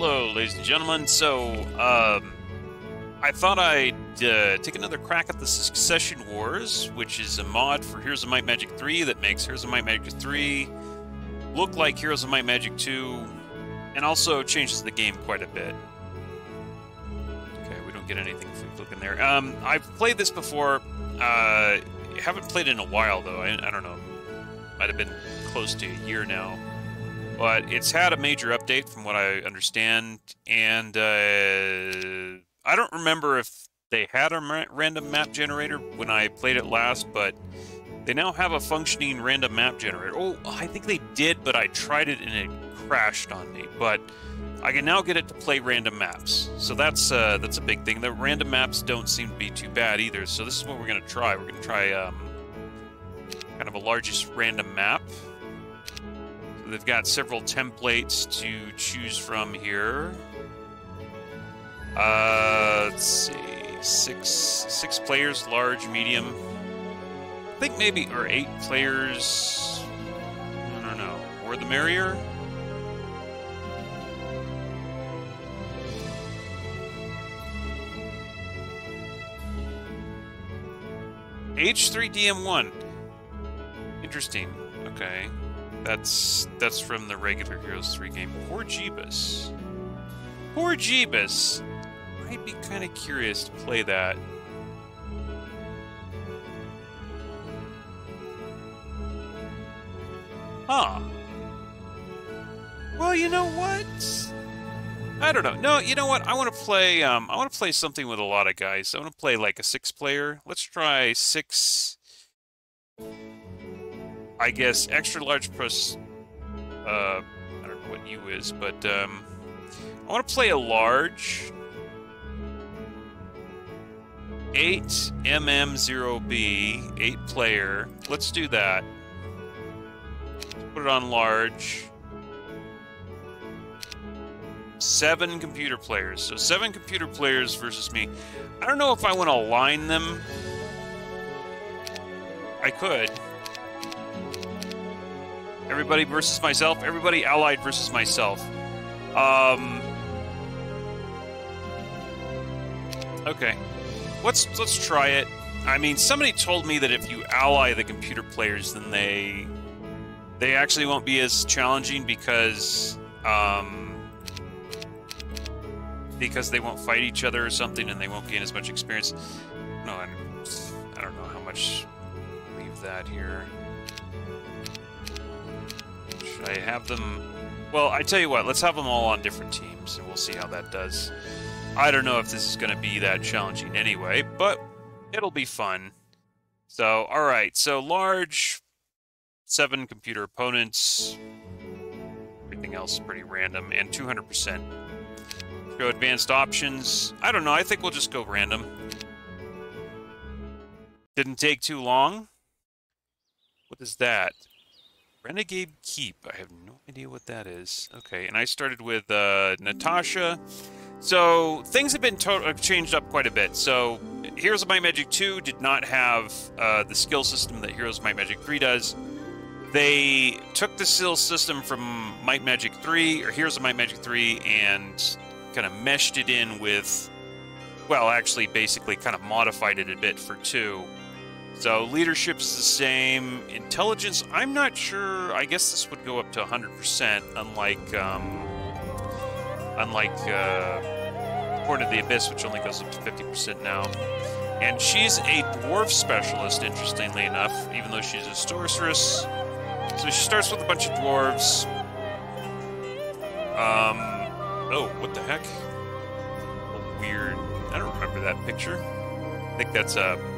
Hello, ladies and gentlemen. So, um, I thought I'd uh, take another crack at the Succession Wars, which is a mod for Heroes of Might Magic 3 that makes Heroes of Might Magic 3 look like Heroes of Might Magic 2, and also changes the game quite a bit. Okay, we don't get anything if we look in there. Um, I've played this before. Uh, haven't played in a while, though. I, I don't know. Might have been close to a year now but it's had a major update from what I understand, and uh, I don't remember if they had a random map generator when I played it last, but they now have a functioning random map generator. Oh, I think they did, but I tried it and it crashed on me. But I can now get it to play random maps, so that's uh, that's a big thing. The random maps don't seem to be too bad either. So this is what we're gonna try. We're gonna try um, kind of a largest random map. They've got several templates to choose from here. Uh, let's see, six six players, large, medium. I think maybe or eight players. I don't know. More the merrier. H3DM1. Interesting. Okay. That's that's from the regular Heroes 3 game. Poor Jeebus. Poor Jeebus. I'd be kind of curious to play that. Huh. Well, you know what? I don't know. No, you know what? I want to play. Um, I want to play something with a lot of guys. I want to play like a six-player. Let's try six. I guess extra large plus. Uh, I don't know what U is, but um, I want to play a large 8 MM0B, 8 player. Let's do that. Put it on large. Seven computer players. So seven computer players versus me. I don't know if I want to align them. I could. Everybody versus myself. Everybody allied versus myself. Um. Okay. Let's let's try it. I mean, somebody told me that if you ally the computer players, then they they actually won't be as challenging because um, because they won't fight each other or something, and they won't gain as much experience. No, I don't know how much leave that here. I have them... Well, I tell you what, let's have them all on different teams, and we'll see how that does. I don't know if this is going to be that challenging anyway, but it'll be fun. So, alright, so large, seven computer opponents, everything else is pretty random, and 200%. Go advanced options. I don't know, I think we'll just go random. Didn't take too long. What is that? Renegade Keep. I have no idea what that is. Okay, and I started with uh, Natasha. So things have been changed up quite a bit. So Heroes of Might Magic 2 did not have uh, the skill system that Heroes of Might Magic 3 does. They took the skill system from Might Magic 3 or Heroes of Might Magic 3 and kind of meshed it in with, well, actually, basically kind of modified it a bit for 2. So leadership's the same. Intelligence, I'm not sure. I guess this would go up to 100%, unlike um, unlike uh, Horn of the Abyss, which only goes up to 50% now. And she's a dwarf specialist, interestingly enough, even though she's a sorceress. So she starts with a bunch of dwarves. Um, oh, what the heck? A weird. I don't remember that picture. I think that's a.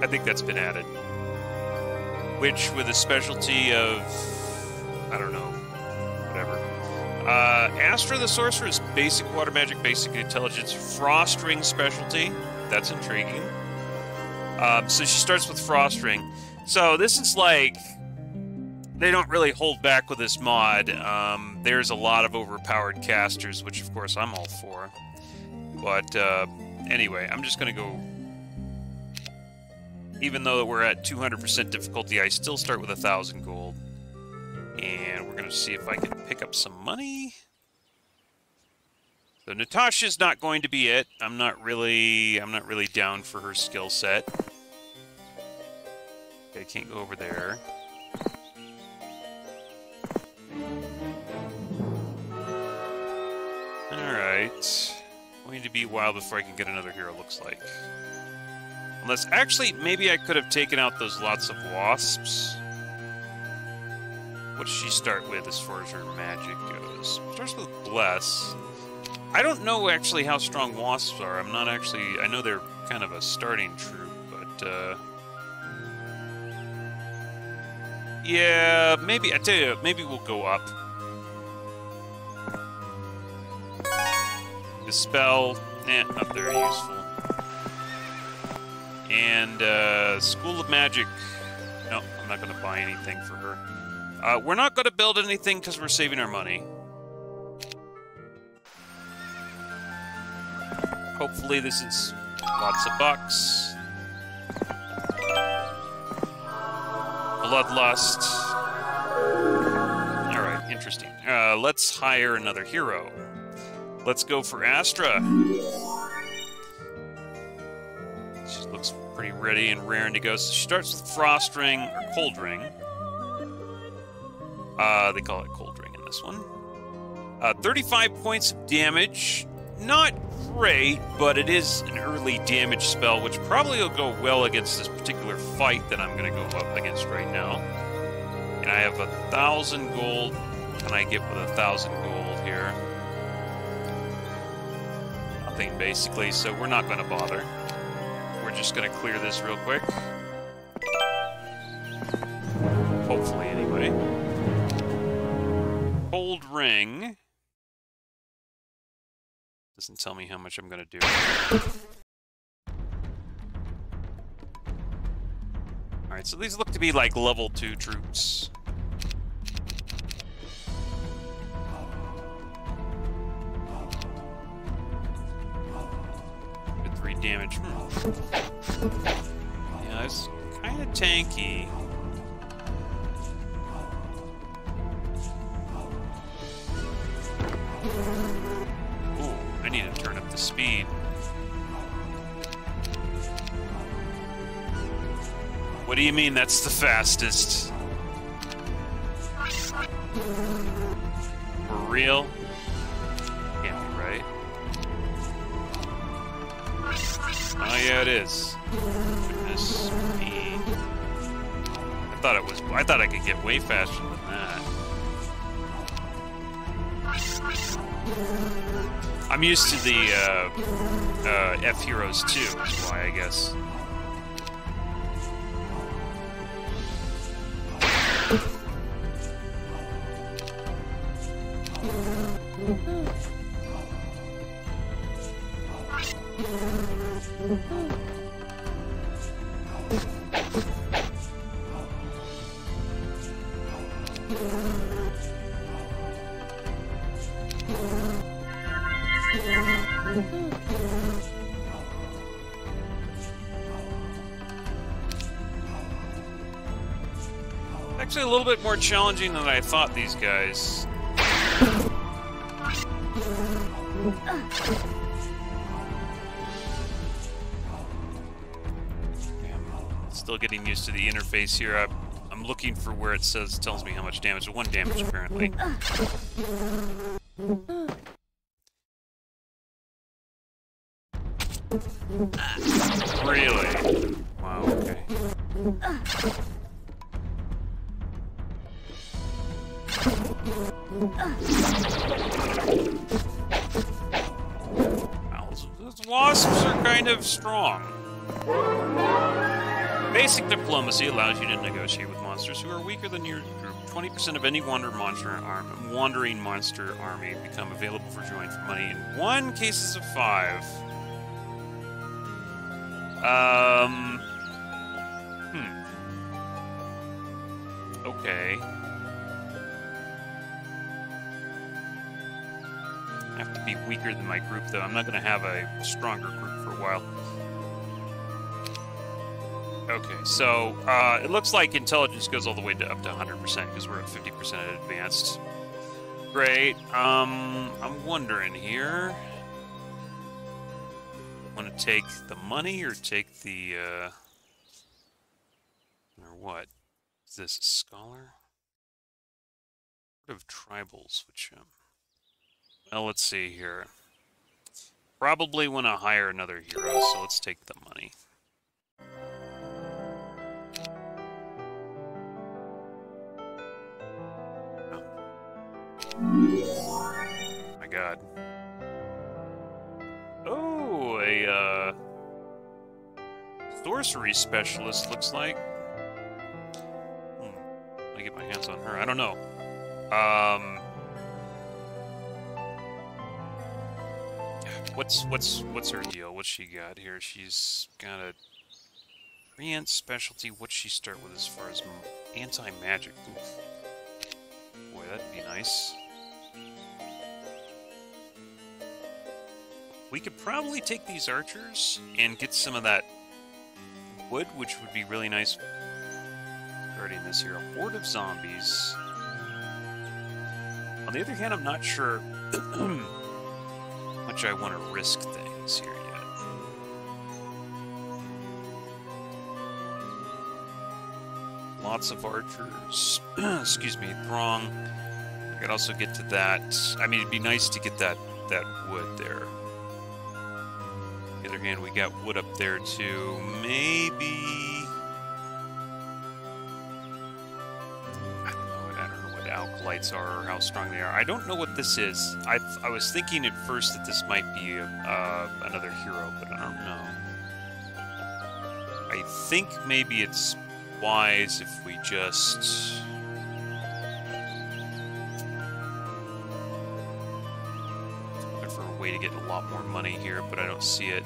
I think that's been added. Which, with a specialty of, I don't know, whatever. Uh, Astra the Sorcerer is basic water magic, basic intelligence, frost ring specialty. That's intriguing. Um, so she starts with frost ring. So this is like they don't really hold back with this mod. Um, there's a lot of overpowered casters, which of course I'm all for. But uh, anyway, I'm just going to go even though we're at 200% difficulty, I still start with a 1,000 gold. And we're going to see if I can pick up some money. So Natasha's not going to be it. I'm not really I'm not really down for her skill set. I can't go over there. Alright. Going to be a while before I can get another hero, looks like. Unless, actually, maybe I could have taken out those lots of wasps. What does she start with as far as her magic goes? Starts with Bless. I don't know actually how strong wasps are. I'm not actually. I know they're kind of a starting troop, but uh, yeah, maybe I tell you, maybe we'll go up. Dispel, eh, not very useful. And uh, School of Magic. No, I'm not going to buy anything for her. Uh, we're not going to build anything because we're saving our money. Hopefully this is lots of bucks. Bloodlust. Alright, interesting. Uh, let's hire another hero. Let's go for Astra. Pretty ready and raring to go. So she starts with Frost Ring, or Cold Ring. Uh, they call it Cold Ring in this one. Uh, 35 points of damage. Not great, but it is an early damage spell, which probably will go well against this particular fight that I'm going to go up against right now. And I have a thousand gold. Can I get with a thousand gold here? Nothing, basically, so we're not going to bother. We're just to clear this real quick. Hopefully, anyway. Cold Ring. Doesn't tell me how much I'm gonna do. Alright, so these look to be like level 2 troops. Damage. Yeah, it's kind of tanky. Ooh, I need to turn up the speed. What do you mean that's the fastest? For real? Be right. Oh yeah, it is. Goodness me. I thought it was. I thought I could get way faster than that. I'm used to the uh, uh, F Heroes 2, is why I guess. Actually, a little bit more challenging than I thought these guys. Still getting used to the interface here. I'm, I'm looking for where it says tells me how much damage. One damage apparently. Ah, really? Wow, okay. Well, those wasps are kind of strong. Basic diplomacy allows you to negotiate with monsters who are weaker than your group. 20% of any wandering monster arm, wandering monster army become available for join for money in one cases of five. Um. Hmm. Okay. I have to be weaker than my group, though. I'm not going to have a stronger group for a while. Okay, so uh, it looks like intelligence goes all the way to up to 100% because we're at 50% advanced. Great. Um, I'm wondering here. Want to take the money or take the, uh... Or what? Is this scholar? Of tribals, which, um... Well, let's see here. Probably want to hire another hero, so let's take the money. My god. Oh, a, uh... Sorcery specialist, looks like. Hmm. I get my hands on her. I don't know. Um... what's what's what's her deal? What's she got here? She's got a Reant specialty. What's she start with as far as anti-magic? That'd be nice. We could probably take these archers and get some of that wood, which would be really nice guarding this here. A horde of zombies. On the other hand, I'm not sure how much I want to risk things here Lots of archers. Excuse me, throng. I could also get to that. I mean, it'd be nice to get that that wood there. On the other hand, we got wood up there too. Maybe lights are or how strong they are. I don't know what this is. I, I was thinking at first that this might be uh, another hero, but I don't know. I think maybe it's wise if we just... Looking for a way to get a lot more money here, but I don't see it.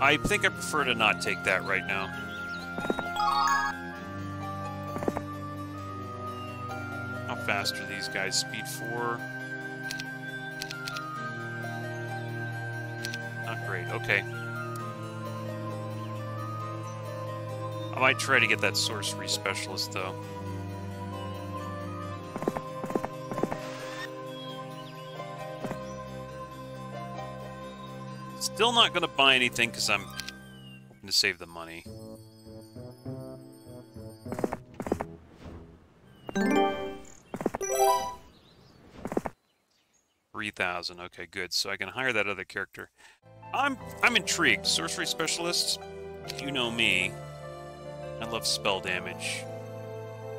I think I prefer to not take that right now. How fast are these guys? Speed 4. Okay. I might try to get that sorcery specialist, though. Still not going to buy anything because I'm hoping to save the money. Three thousand. Okay, good. So I can hire that other character. I'm I'm intrigued. Sorcery specialist. You know me. I love spell damage.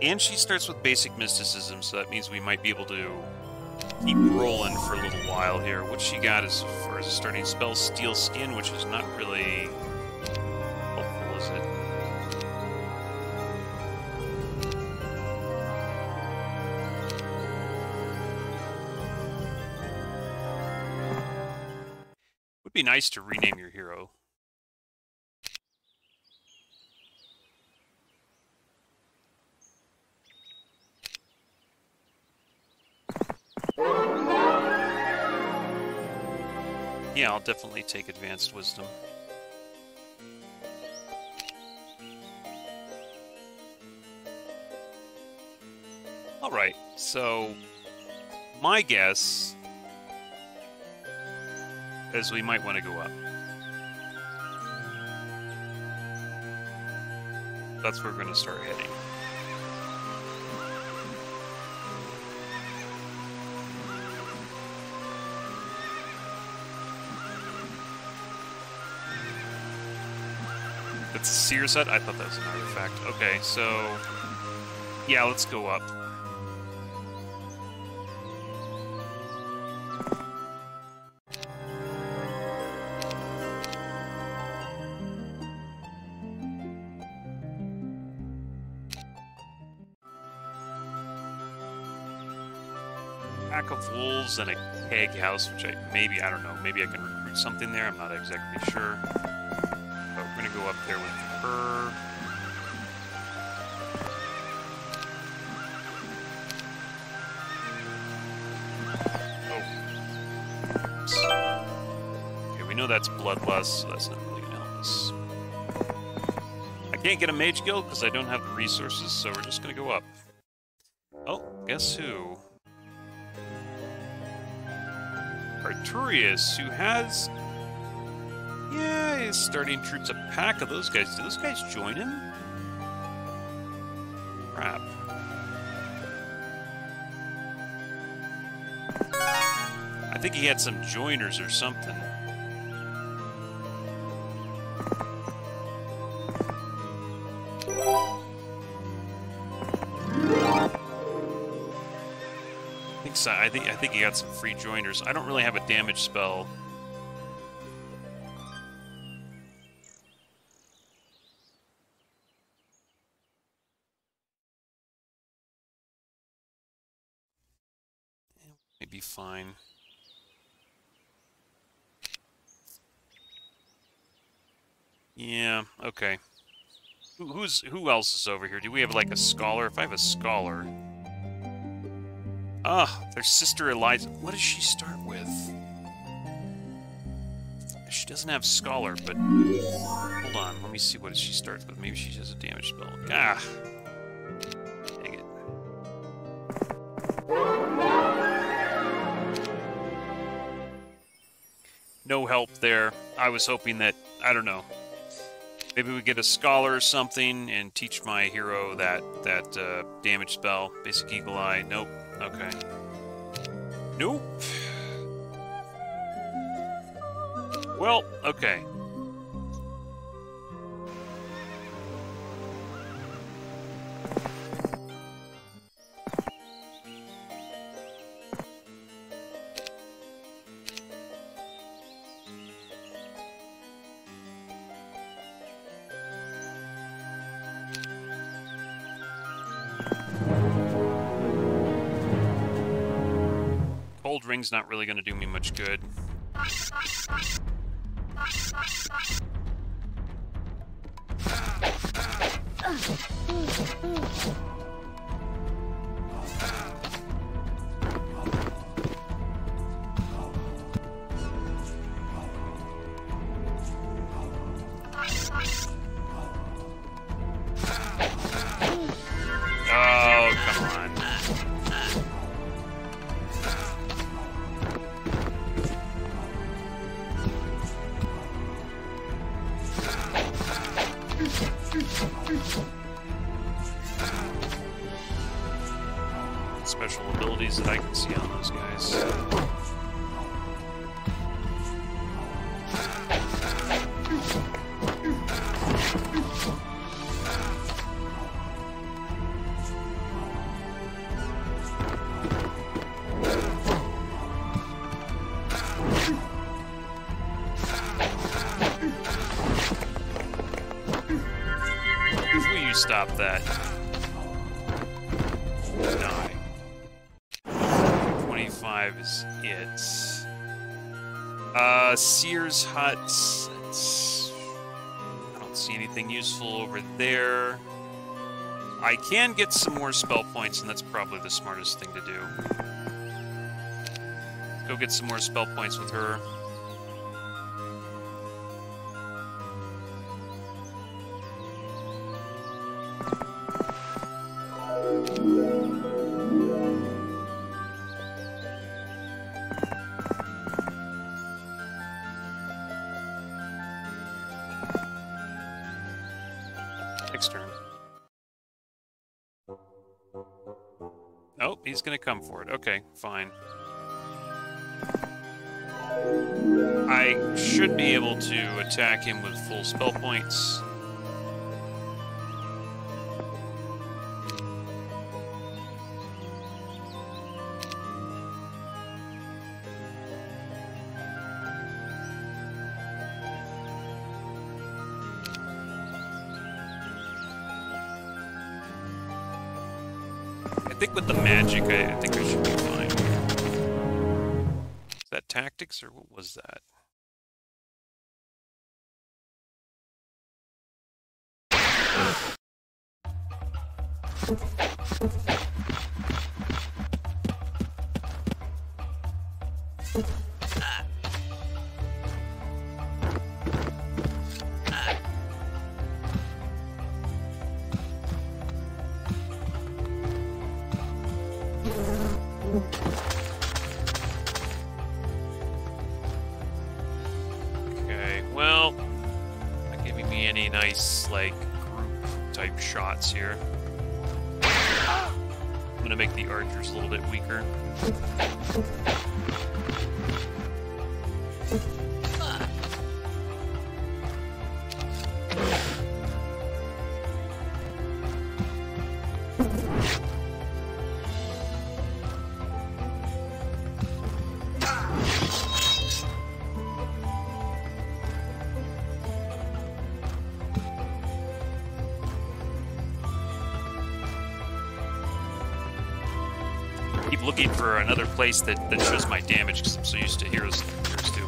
And she starts with basic mysticism, so that means we might be able to keep rolling for a little while here. What she got as far as a starting spell, Steel Skin, which is not really nice to rename your hero. Yeah, I'll definitely take Advanced Wisdom. Alright, so my guess is we might want to go up. That's where we're going to start heading. It's a seer set? I thought that was an artifact. Okay, so... Yeah, let's go up. Wolves and a keg house, which I maybe, I don't know, maybe I can recruit something there, I'm not exactly sure But we're gonna go up there with her. Oh. Okay, we know that's Bloodlust, so that's not really gonna help us. I can't get a Mage Guild because I don't have the resources, so we're just gonna go up. Oh, guess who? Arturius, who has... Yeah, he's starting troops a pack of those guys. Do those guys join him? Crap. I think he had some joiners or something. I think. I think he got some free joiners. I don't really have a damage spell. Maybe fine. Yeah, okay. Who, who's who else is over here? Do we have like a scholar? If I have a scholar. Ah, their sister Eliza. What does she start with? She doesn't have scholar, but hold on. Let me see what she starts with. Maybe she has a damage spell. Ah, dang it. No help there. I was hoping that I don't know. Maybe we get a scholar or something and teach my hero that that uh, damage spell. Basic Eagle Eye. Nope. Okay. Nope. Well, okay. Ring's not really going to do me much good. I can get some more spell points, and that's probably the smartest thing to do. Go get some more spell points with her. Oh, gonna come for it. Okay, fine. I should be able to attack him with full spell points. I think with the For another place that, that shows my damage because I'm so used to heroes, heroes too.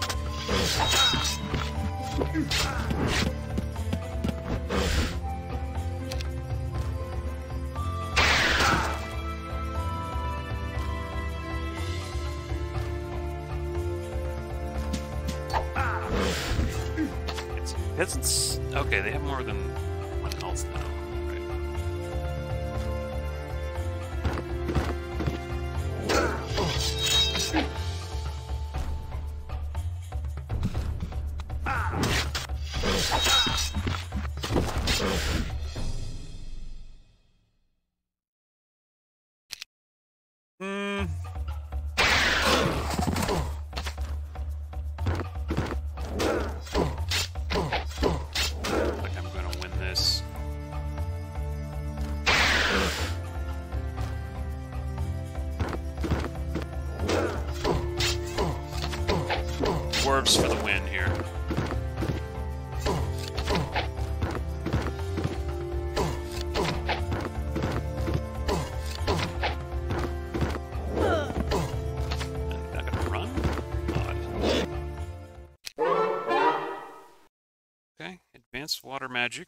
Water Magic.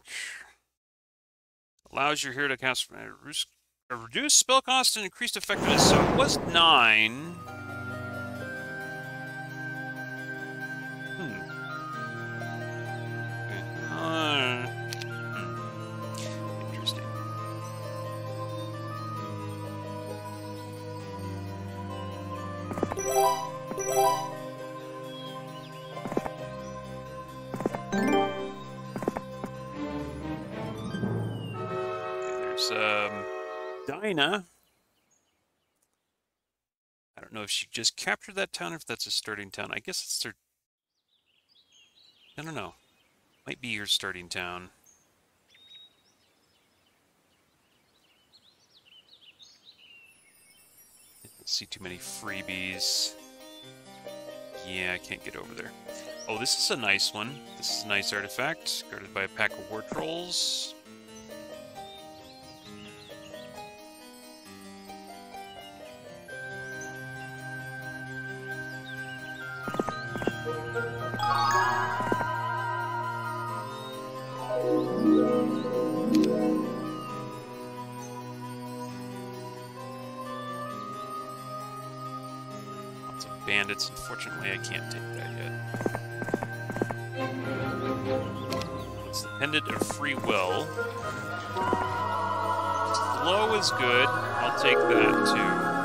Allows your hero to cast... Reduce spell cost and increased effectiveness, so it was 9. I don't know if she just captured that town or if that's a starting town. I guess it's their. I don't know. Might be your starting town. Don't see too many freebies. Yeah, I can't get over there. Oh, this is a nice one. This is a nice artifact, guarded by a pack of war trolls. Of Free Will? Flow is good. I'll take that too.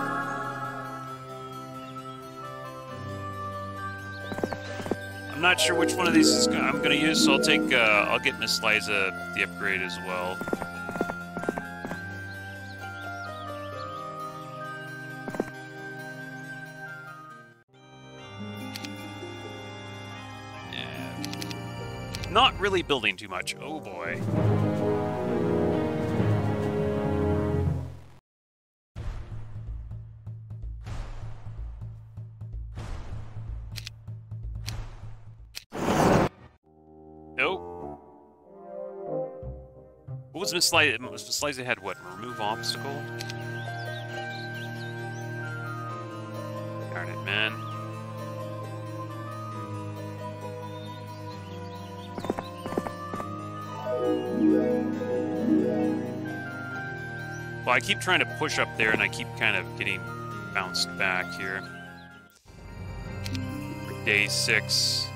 I'm not sure which one of these is I'm going to use, so I'll take. Uh, I'll get Miss Liza the upgrade as well. Really building too much. Oh boy. What was Miss Liza? Miss Liza had what? Remove obstacle? Darn it, man. Well, I keep trying to push up there, and I keep kind of getting bounced back here. Day six.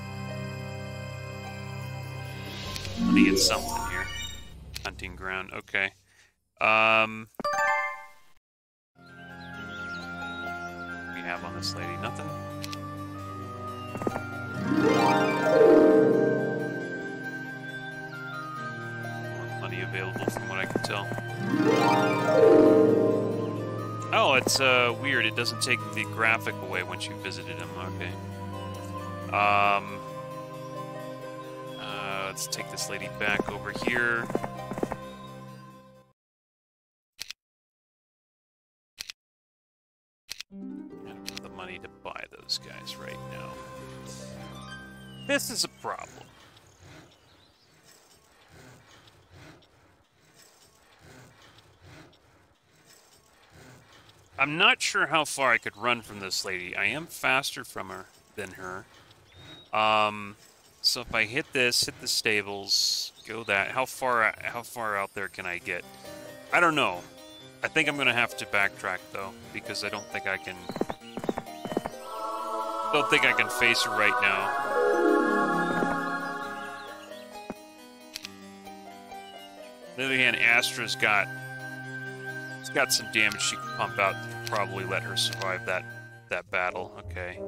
Let me get something here. Hunting ground. Okay. Um. We have on this lady nothing. It's uh, weird. It doesn't take the graphic away once you visited him. Okay. Um, uh, let's take this lady back over here. Not sure how far I could run from this lady. I am faster from her than her. Um, so if I hit this, hit the stables, go that. How far? How far out there can I get? I don't know. I think I'm gonna have to backtrack though because I don't think I can. Don't think I can face her right now. On the other hand, Astra's got it's got some damage she can pump out probably let her survive that that battle. Okay.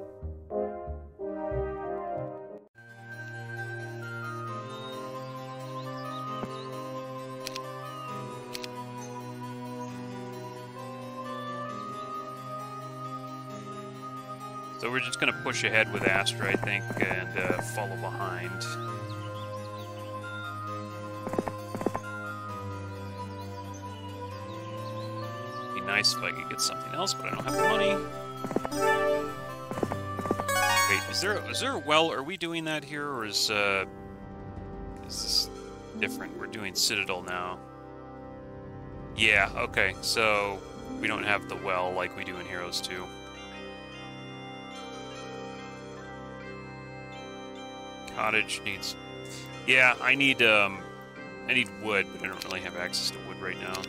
So we're just going to push ahead with Astra, I think, and uh, follow behind. Nice if I could get something else, but I don't have the money. Wait, is there is there a well? Are we doing that here, or is uh, is this different? We're doing Citadel now. Yeah. Okay. So we don't have the well like we do in Heroes 2. Cottage needs... Yeah, I need, um... I need wood, but I don't really have access to wood right now.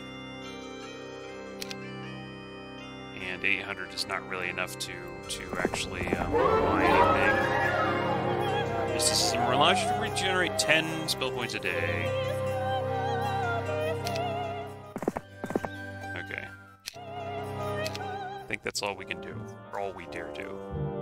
And 800 is not really enough to, to actually um, buy anything. This system allows you to regenerate 10 spell points a day. Okay. I think that's all we can do, or all we dare do.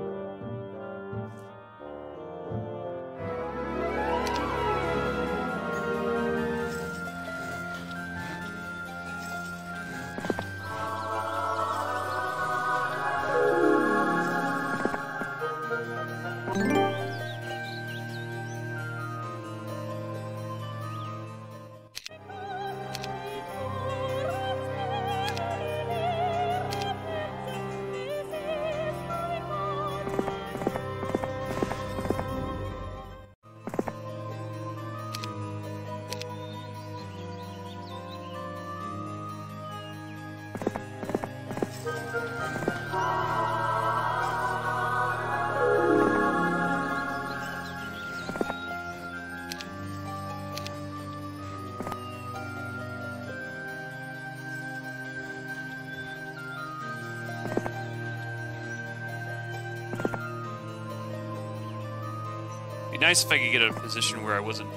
Nice if I could get a position where I wasn't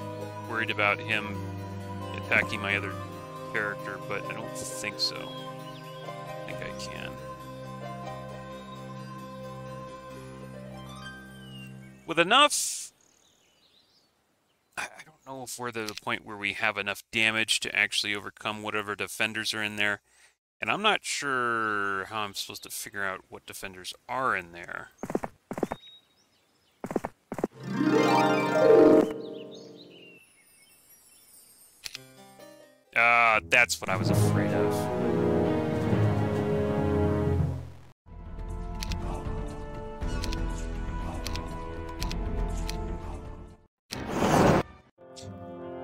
worried about him attacking my other character, but I don't think so. I think I can. With enough... I don't know if we're at the point where we have enough damage to actually overcome whatever defenders are in there. And I'm not sure how I'm supposed to figure out what defenders are in there. Ah, that's what I was afraid of.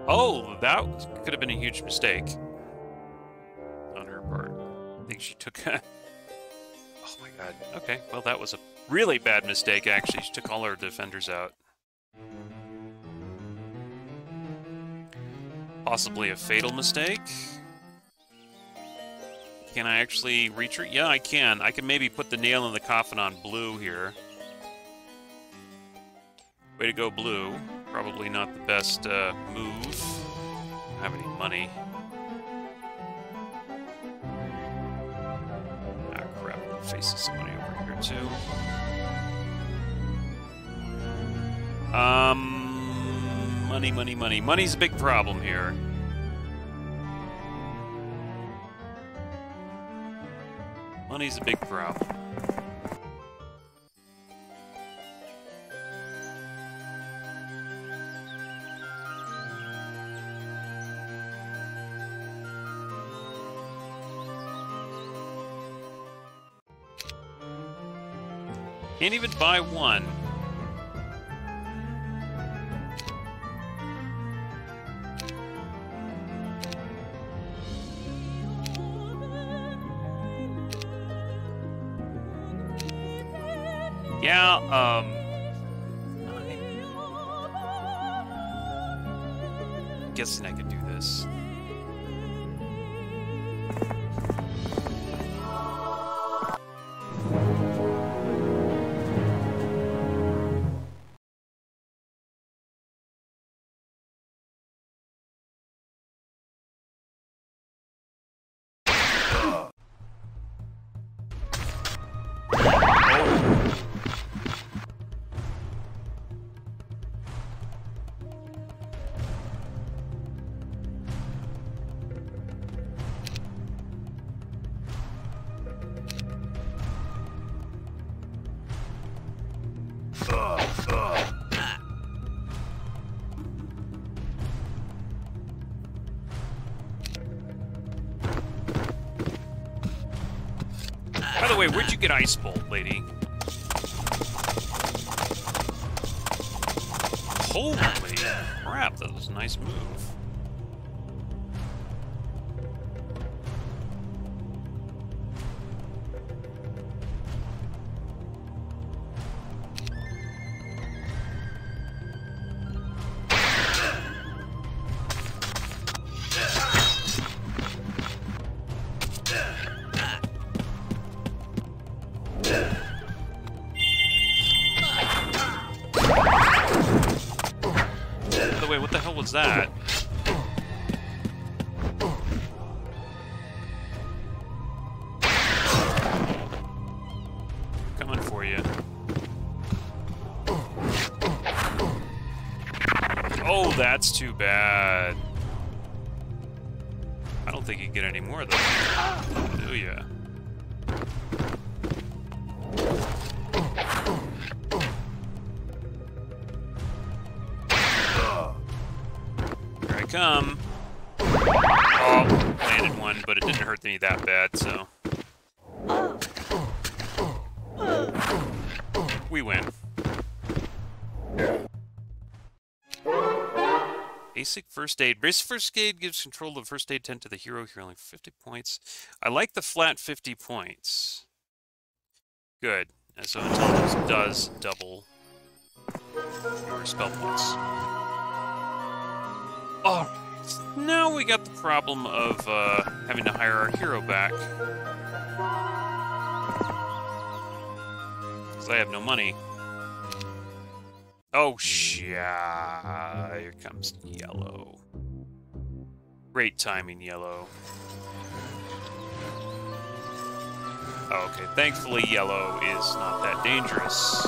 Oh, that could have been a huge mistake on her part. I think she took. oh my god. Okay, well that was a really bad mistake. Actually, she took all her defenders out. Possibly a fatal mistake. Can I actually retreat? Yeah, I can. I can maybe put the nail in the coffin on blue here. Way to go, blue. Probably not the best uh, move. Don't have any money. Ah, crap. I'm facing somebody over here, too. Um, money, money, money. Money's a big problem here. Money's a big problem. Can't even buy one. You get Ice Bolt, lady? Holy crap, that was a nice move. Was that? Coming for you. Oh, that's too bad. First aid. Basic first aid gives control of first aid 10 to the hero, Here, only 50 points. I like the flat 50 points. Good. And so intelligence does double your spell points. Alright. now we got the problem of uh, having to hire our hero back. Because I have no money. Oh, yeah. Here comes yellow. Great timing, yellow. Okay. Thankfully, yellow is not that dangerous.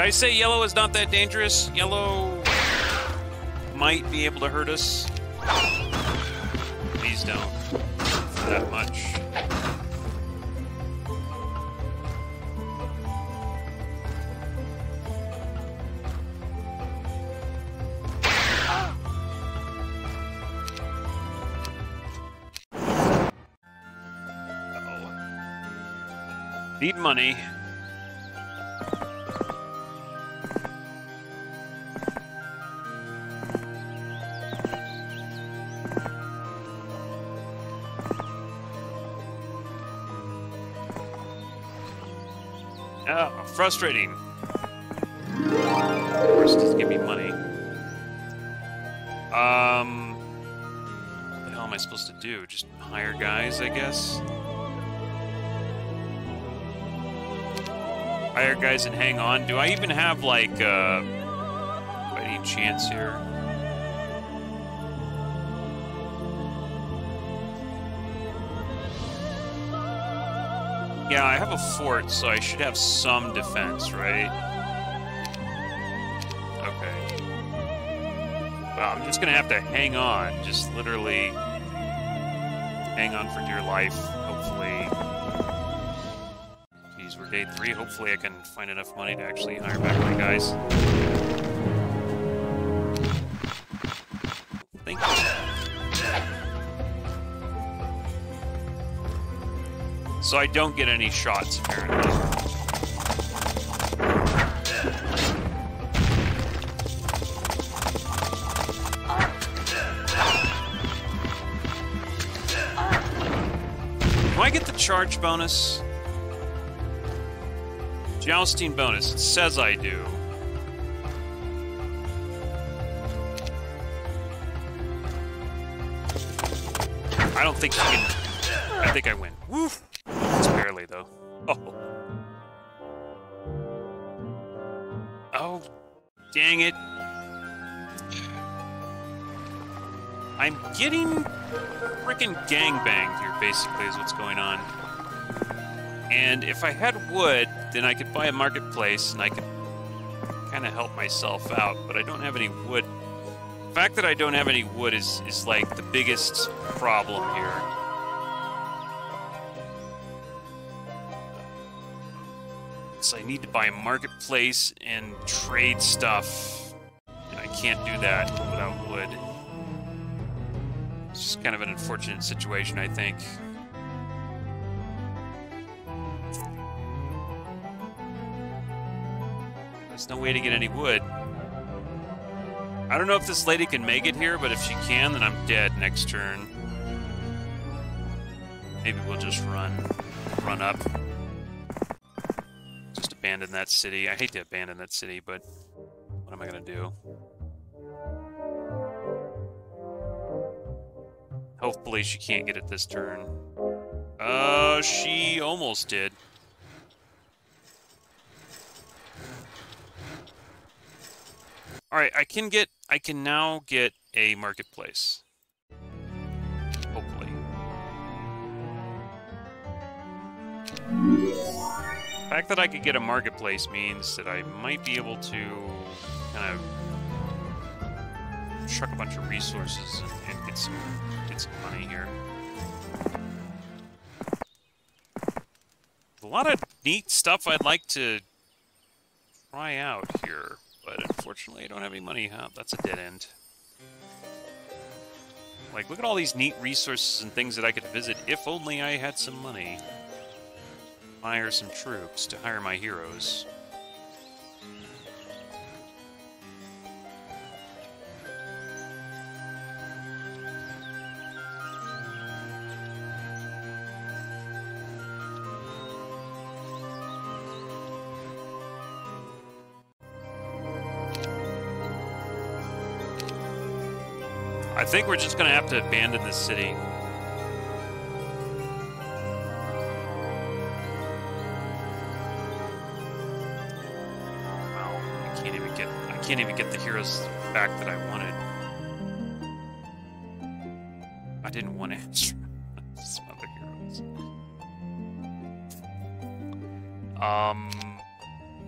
Did I say yellow is not that dangerous? Yellow might be able to hurt us. Please don't. For that much. Need money. Frustrating. Of course, doesn't give me money. Um, what the hell am I supposed to do? Just hire guys, I guess? Hire guys and hang on. Do I even have, like, uh, any chance here? Yeah, I have a fort, so I should have some defense, right? Okay. Well, I'm just gonna have to hang on. Just literally hang on for dear life, hopefully. Geez, we're day three. Hopefully I can find enough money to actually hire back my guys. So I don't get any shots, apparently. Do I get the charge bonus? Jousting bonus. It says I do. I don't think you can... I think I win. Gangbanged here, basically, is what's going on. And if I had wood, then I could buy a marketplace and I could kind of help myself out, but I don't have any wood. The fact that I don't have any wood is, is like the biggest problem here. So I need to buy a marketplace and trade stuff. And I can't do that without wood. It's just kind of an unfortunate situation, I think. There's no way to get any wood. I don't know if this lady can make it here, but if she can, then I'm dead next turn. Maybe we'll just run. Run up. Just abandon that city. I hate to abandon that city, but what am I gonna do? Hopefully she can't get it this turn. Uh, she almost did. Alright, I can get... I can now get a marketplace. Hopefully. The fact that I could get a marketplace means that I might be able to kind of chuck a bunch of resources and, and get some get some money here. A lot of neat stuff I'd like to try out here, but unfortunately I don't have any money. Huh? That's a dead end. Like, look at all these neat resources and things that I could visit if only I had some money. Hire some troops to hire my heroes. Think we're just gonna have to abandon this city. I can't even get I can't even get the heroes back that I wanted. I didn't want to some other heroes. Um,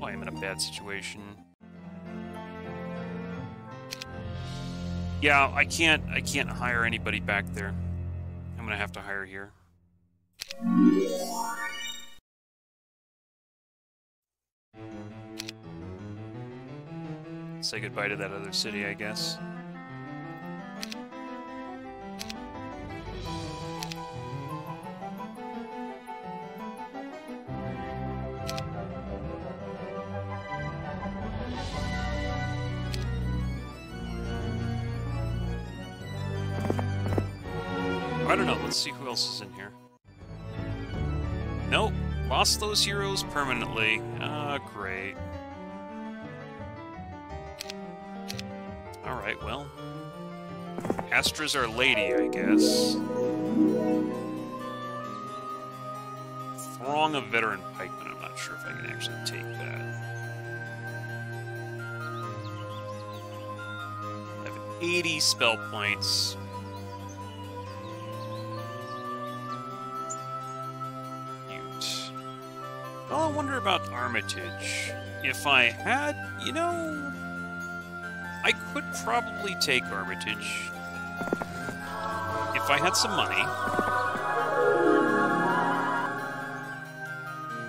oh, I'm in a bad situation. Yeah, I can't I can't hire anybody back there. I'm gonna have to hire here. Say goodbye to that other city, I guess. Else is in here. Nope. Lost those heroes permanently. Ah, great. Alright, well. Astra's our lady, I guess. Throng of veteran pikemen. I'm not sure if I can actually take that. I have 80 spell points. Wonder about Armitage. If I had, you know, I could probably take Armitage if I had some money.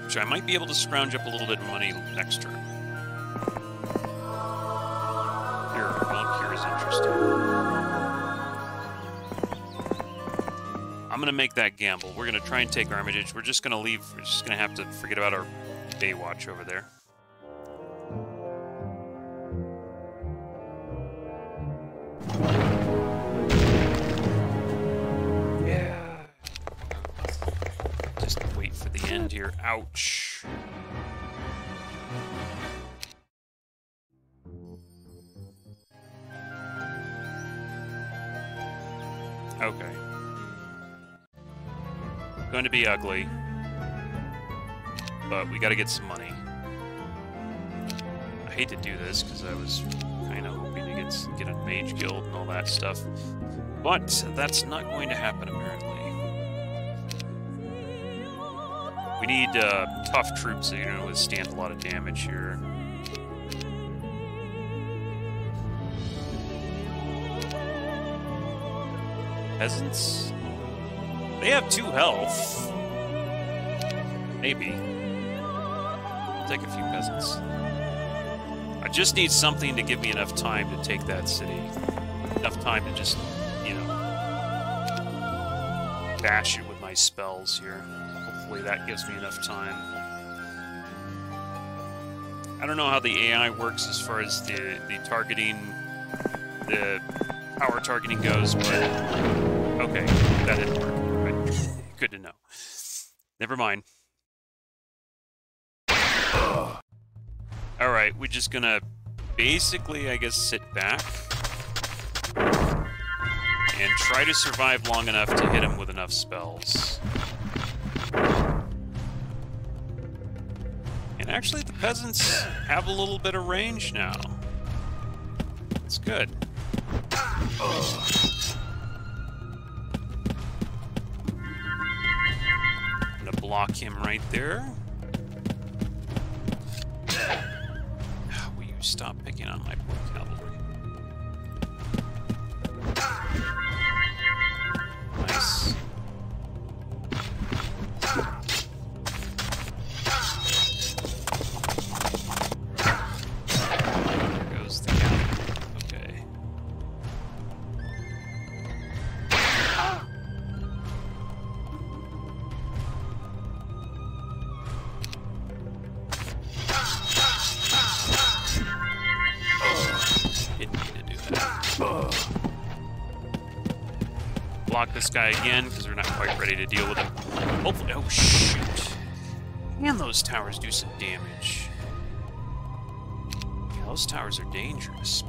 Which I might be able to scrounge up a little bit of money next turn. Here, well, here is interesting. I'm gonna make that gamble. We're gonna try and take Armitage. We're just gonna leave. We're just gonna have to forget about our Baywatch over there. Yeah. Just wait for the end here. Ouch. Going to be ugly. But we gotta get some money. I hate to do this because I was kind of hoping to get, get a mage guild and all that stuff. But that's not going to happen apparently. We need uh, tough troops that are going to withstand a lot of damage here. Peasants? They have two health. Maybe. Take a few peasants. I just need something to give me enough time to take that city. Enough time to just, you know, bash it with my spells here. Hopefully that gives me enough time. I don't know how the AI works as far as the, the targeting, the power targeting goes, but okay, that didn't work. Never mind. Alright, we're just gonna basically, I guess, sit back and try to survive long enough to hit him with enough spells. And actually, the peasants have a little bit of range now. It's good. Gonna block him right there. Will you stop picking on my guy again, because we're not quite ready to deal with him. Hopefully, oh shoot. And those towers do some damage. Yeah, those towers are dangerous.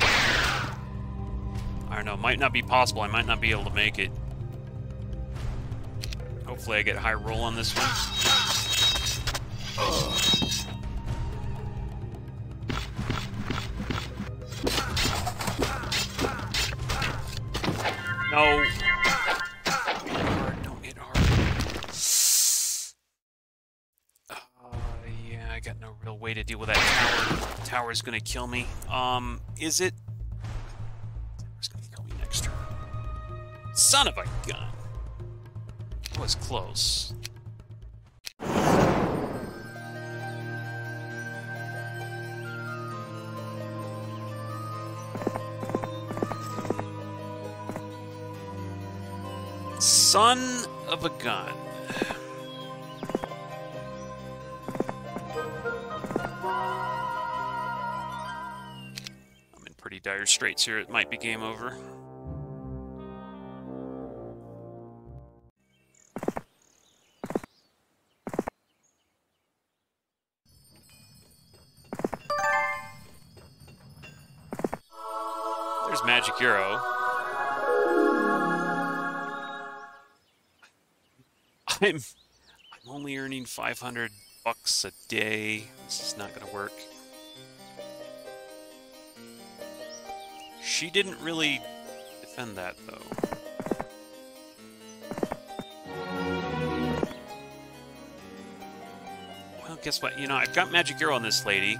I don't know, might not be possible. I might not be able to make it. Hopefully I get high roll on this one. No. Tower. Tower's gonna kill me. Um, is it? Tower's gonna kill me next turn. Son of a gun. That was close. Son of a gun. Dire straits here. It might be game over. There's Magic Arrow. I'm I'm only earning 500 bucks a day. This is not going to work. She didn't really defend that, though. Well, guess what? You know, I've got Magic Arrow on this lady.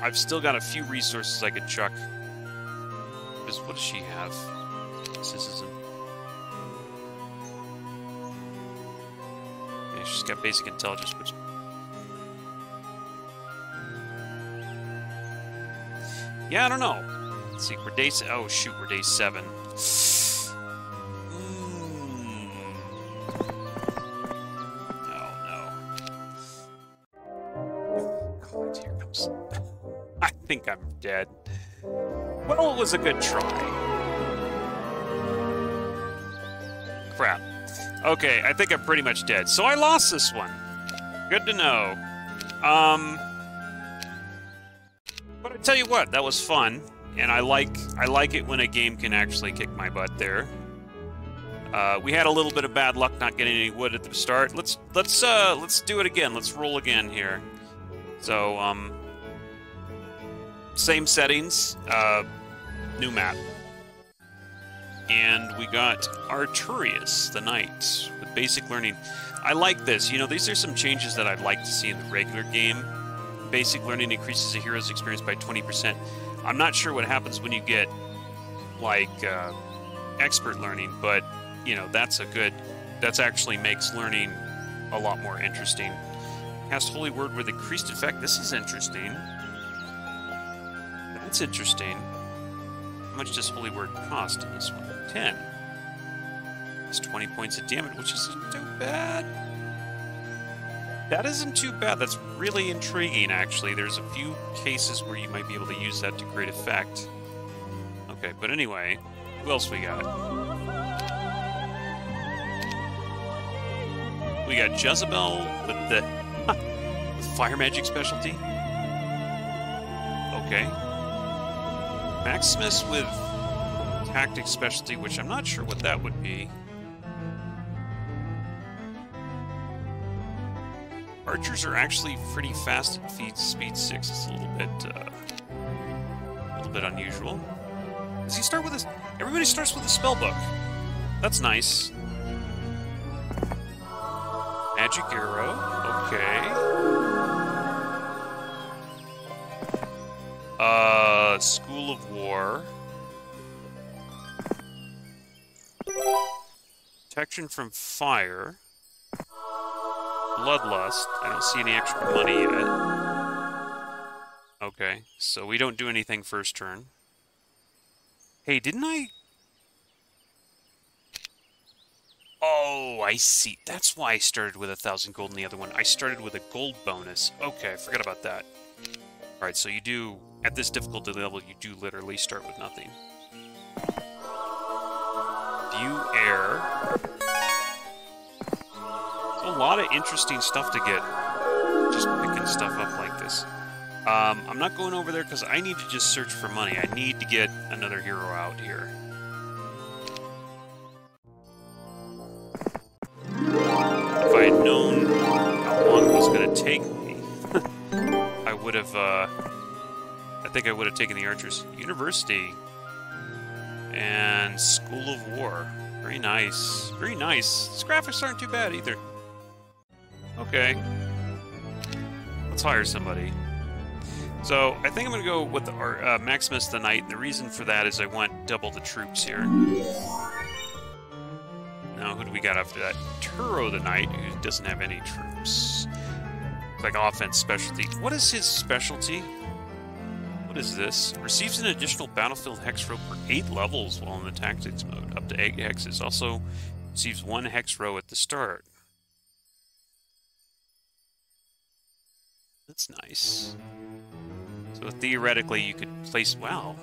I've still got a few resources I could chuck. Because what does she have? This isn't... Yeah, she's got basic intelligence, which Yeah, I don't know. Let's see, we're day. Oh shoot, we're day seven. Mm. Oh comes. I think I'm dead. Well, it was a good try. Crap. Okay, I think I'm pretty much dead. So I lost this one. Good to know. Um. Tell you what, that was fun, and I like I like it when a game can actually kick my butt there. Uh, we had a little bit of bad luck not getting any wood at the start. Let's let's uh, let's do it again. Let's roll again here. So um, same settings, uh, new map, and we got Arturius the Knight with basic learning. I like this. You know, these are some changes that I'd like to see in the regular game basic learning increases a hero's experience by 20%. I'm not sure what happens when you get like uh, expert learning, but you know that's a good. That's actually makes learning a lot more interesting. Cast Holy Word with increased effect. This is interesting. That's interesting. How much does Holy Word cost in this one? 10. It's 20 points of damage, which isn't too bad. That isn't too bad. That's really intriguing, actually. There's a few cases where you might be able to use that to great effect. Okay, but anyway, who else we got? We got Jezebel with the with fire magic specialty. Okay. Maximus with tactic specialty, which I'm not sure what that would be. Archers are actually pretty fast at feet speed six. It's a little bit, uh, a little bit unusual. Does he start with a? Everybody starts with a spell book. That's nice. Magic arrow. Okay. Uh, School of War. Protection from fire. Bloodlust. I don't see any extra money yet. Okay, so we don't do anything first turn. Hey, didn't I... Oh, I see. That's why I started with a thousand gold in the other one. I started with a gold bonus. Okay, I forgot about that. Alright, so you do... At this difficulty level, you do literally start with nothing. View air lot of interesting stuff to get just picking stuff up like this. Um, I'm not going over there because I need to just search for money. I need to get another hero out here. If I had known how long it was going to take me, I would have, uh, I think I would have taken the Archers. University and School of War. Very nice. Very nice. These graphics aren't too bad either. Okay. Let's hire somebody. So, I think I'm going to go with the, uh, Maximus the Knight. The reason for that is I want double the troops here. Now, who do we got after that? Turo the Knight, who doesn't have any troops. Like offense specialty. What is his specialty? What is this? Receives an additional battlefield hex row per 8 levels while in the tactics mode, up to 8 hexes. Also, receives 1 hex row at the start. That's nice. So theoretically, you could place... Wow.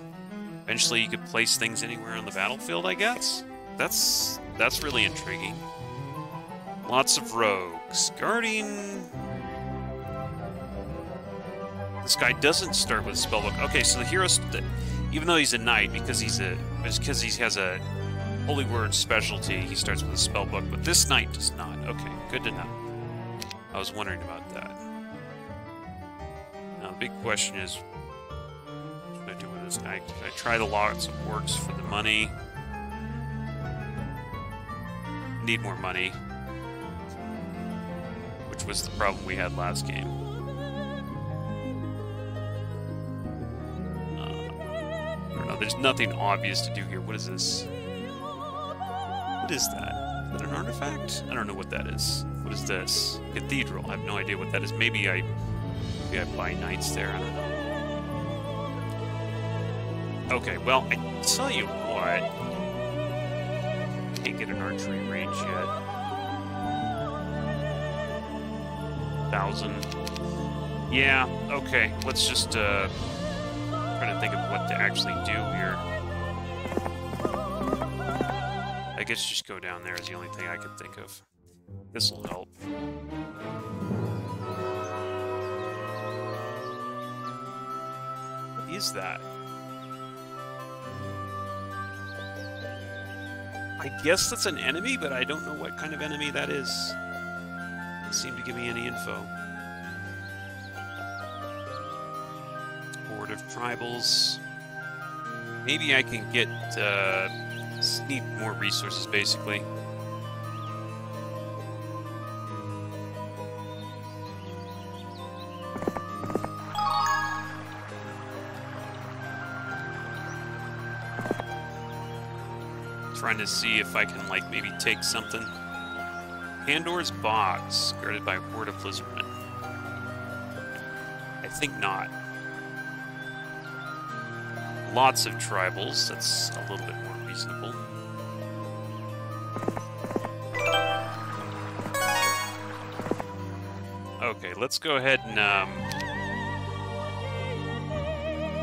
Eventually, you could place things anywhere on the battlefield, I guess? That's... That's really intriguing. Lots of rogues. Guarding... This guy doesn't start with a spellbook. Okay, so the hero... Even though he's a knight, because he's a... Because he has a holy word specialty, he starts with a spellbook, but this knight does not. Okay, good to know. I was wondering about that big question is, what should I do with this guy? Should I try the lots of orcs for the money? Need more money. Which was the problem we had last game. Uh, I know. There's nothing obvious to do here. What is this? What is that? Is that an artifact? I don't know what that is. What is this? Cathedral. I have no idea what that is. Maybe I, maybe I buy knights there. I don't know. Okay, well, I tell you what. Can't get an archery range yet. Thousand. Yeah, okay. Let's just, uh, try to think of what to actually do here. I guess just go down there is the only thing I can think of. This'll help. Is that? I guess that's an enemy, but I don't know what kind of enemy that is. Doesn't seem to give me any info. Horde of tribals. Maybe I can get, uh, need more resources, basically. Trying to see if I can, like, maybe take something. Pandora's Box, guarded by Horde of Lizardmen. I think not. Lots of tribals, that's a little bit more reasonable. Okay, let's go ahead and um,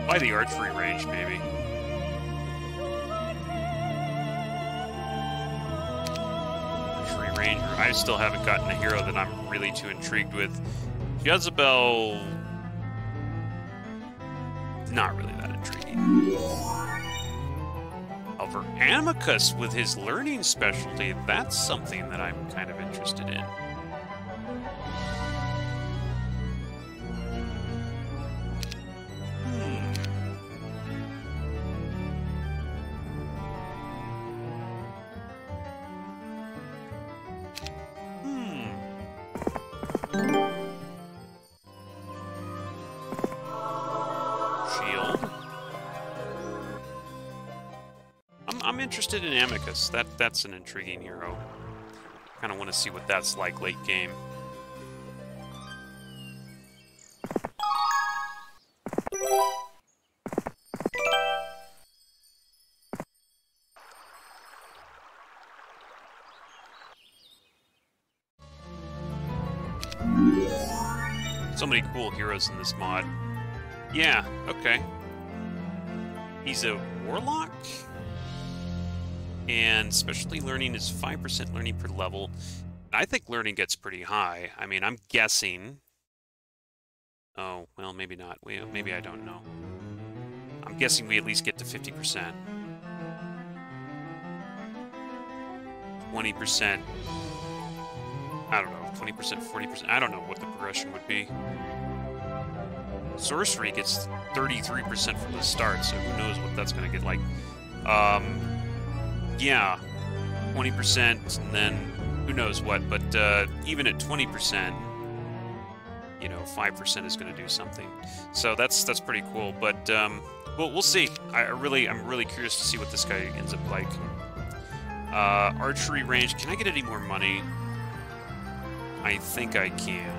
buy the archery range, maybe. Ranger. I still haven't gotten a hero that I'm really too intrigued with. Jezebel, not really that intriguing. However, Amicus with his learning specialty, that's something that I'm kind of interested in. Amicus. That that's an intriguing hero. Kind of want to see what that's like late game. So many cool heroes in this mod. Yeah, okay. He's a warlock? And specialty learning is 5% learning per level. I think learning gets pretty high. I mean, I'm guessing... Oh, well, maybe not. Maybe I don't know. I'm guessing we at least get to 50%. 20%. I don't know, 20%, 40%. I don't know what the progression would be. Sorcery gets 33% from the start, so who knows what that's going to get like. Um, yeah, 20%, and then who knows what, but uh, even at 20%, you know, 5% is going to do something. So that's that's pretty cool, but um, we'll, we'll see. I really, I'm really curious to see what this guy ends up like. Uh, archery range, can I get any more money? I think I can.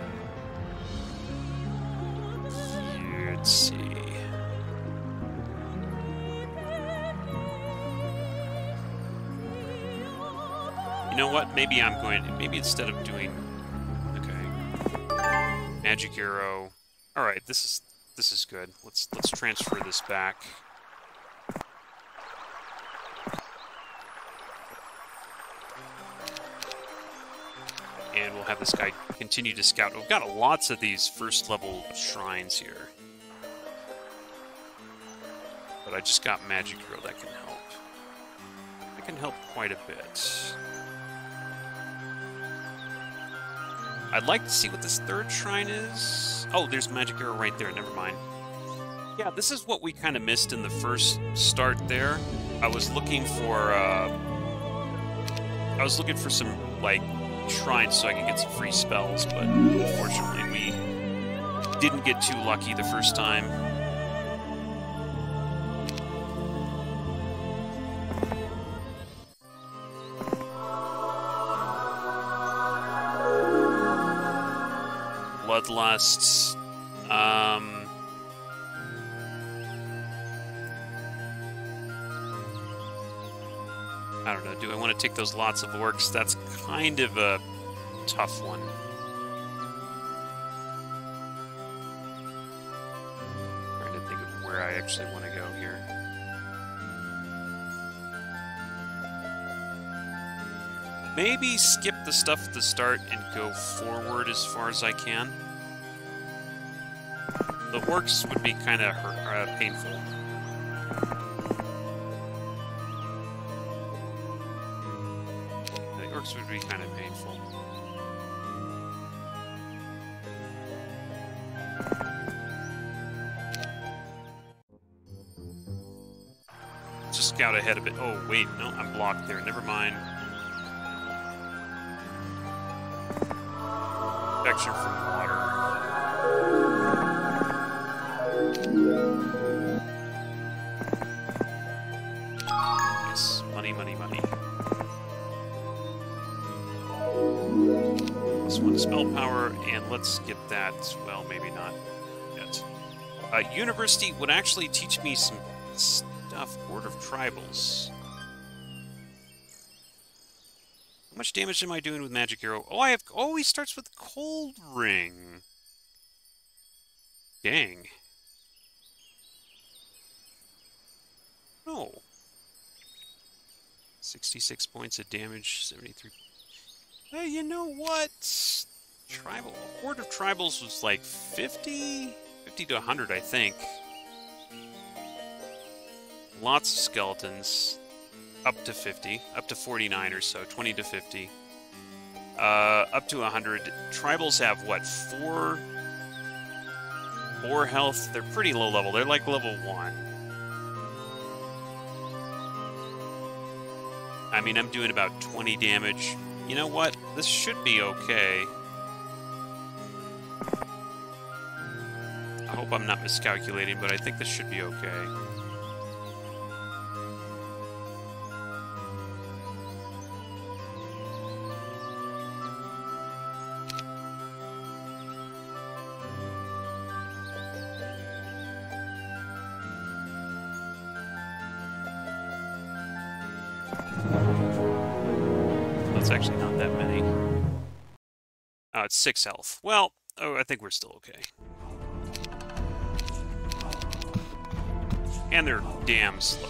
Let's see. You know what? Maybe I'm going to, maybe instead of doing, okay, magic arrow. All right, this is this is good. Let's let's transfer this back. And we'll have this guy continue to scout. We've got lots of these first level shrines here. But I just got Magic Arrow that can help. That can help quite a bit. I'd like to see what this third shrine is. Oh, there's Magic Arrow right there. Never mind. Yeah, this is what we kind of missed in the first start there. I was looking for, uh, I was looking for some, like, shrine so I can get some free spells, but unfortunately we didn't get too lucky the first time. Bloodlust. Um, I don't know. Do I want to take those lots of orcs? That's kind of a tough one. trying to think of where I actually want to go here. Maybe skip the stuff at the start and go forward as far as I can. The orcs would be kind of uh, painful. The orcs would be kind of painful. Just scout ahead a bit. Oh, wait, no, I'm blocked there. Never mind. Protection from water. One spell power, and let's get that. Well, maybe not yet. Uh, university would actually teach me some stuff. Board of Tribals. How much damage am I doing with Magic Arrow? Oh, I have. Oh, he starts with Cold Ring. Dang. No. 66 points of damage, 73. Hey, you know what? Tribal. A Horde of Tribals was like 50? 50 to 100, I think. Lots of skeletons. Up to 50. Up to 49 or so. 20 to 50. Uh, up to 100. Tribals have, what, 4? 4 health? They're pretty low level. They're like level 1. I mean, I'm doing about 20 damage. You know what? This should be okay. I hope I'm not miscalculating, but I think this should be okay. It's six health. Well, oh, I think we're still okay. And they're damn slow.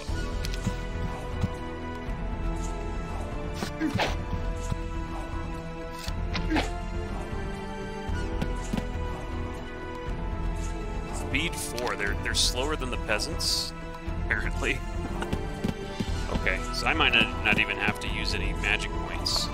Speed 4. They're, they're slower than the peasants, apparently. okay, so I might not, not even have to use any magic points.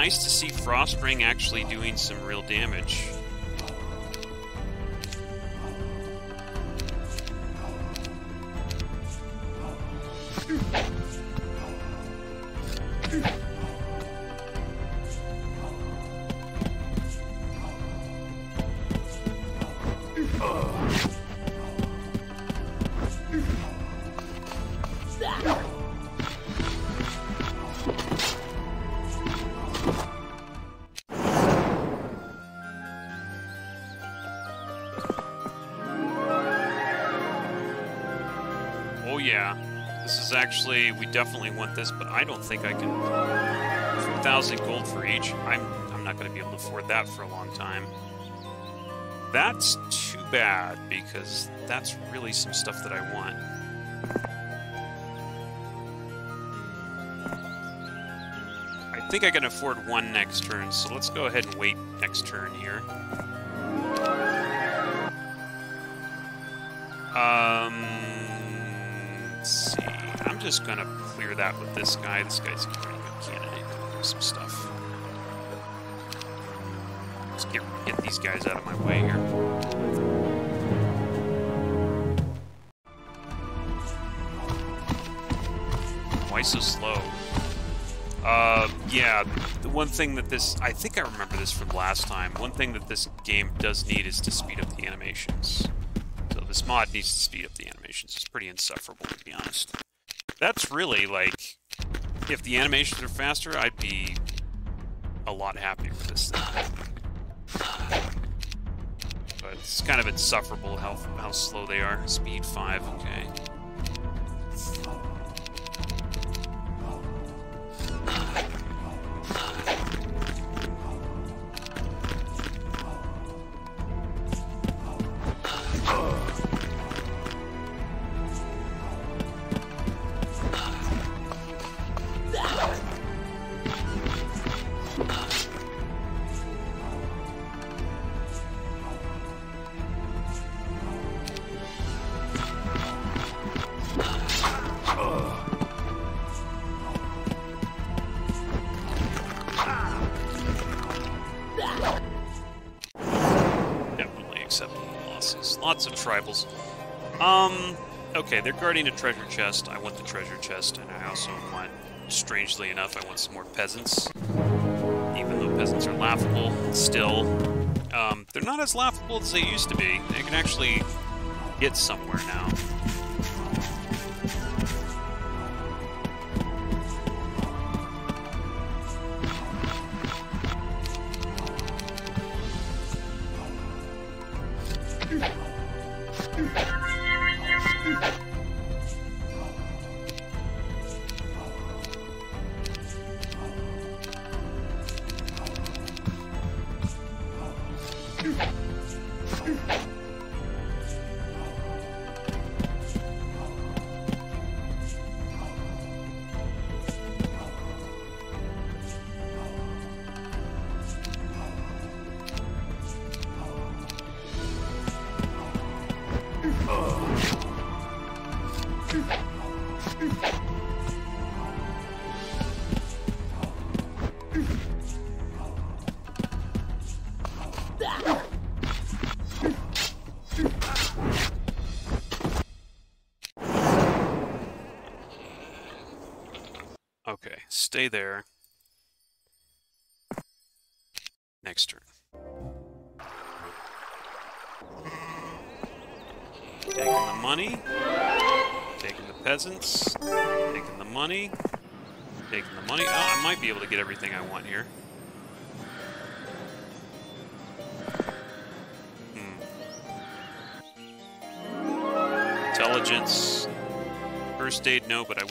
Nice to see Frostring actually doing some real damage. definitely want this, but I don't think I can. 4,000 gold for each. I'm, I'm not going to be able to afford that for a long time. That's too bad, because that's really some stuff that I want. I think I can afford one next turn, so let's go ahead and wait next turn here. Um, let's see. I'm just gonna that with this guy. This guy's a pretty good candidate do some stuff. Let's get get these guys out of my way here. Why so slow? Uh, yeah, the one thing that this, I think I remember this from last time, one thing that this game does need is to speed up the animations. So this mod needs to speed up the animations. It's pretty insufferable, to be honest. That's really, like, if the animations are faster, I'd be a lot happier with this thing. But it's kind of insufferable how, how slow they are. Speed 5, okay. Okay, they're guarding a treasure chest. I want the treasure chest, and I also want, strangely enough, I want some more peasants. Even though peasants are laughable, still, um, they're not as laughable as they used to be. They can actually get somewhere now.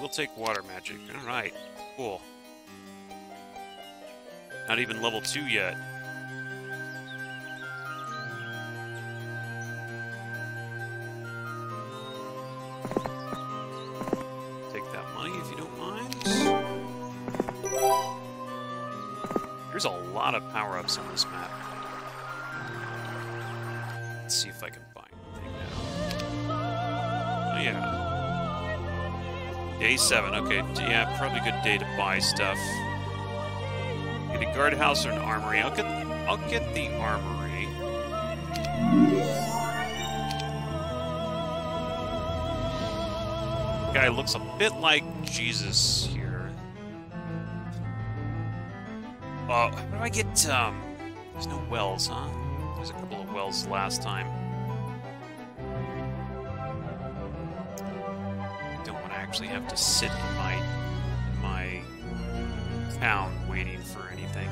Will take water magic. Alright, cool. Not even level 2 yet. Take that money if you don't mind. There's a lot of power-ups on this map. Let's see if I can find anything now. Oh yeah. Day seven. Okay, yeah, probably good day to buy stuff. Get a guardhouse or an armory. I'll get, I'll get the armory. Guy looks a bit like Jesus here. Uh, how do I get? Um, there's no wells, huh? There's a couple of wells last time. Actually have to sit in my in my town waiting for anything.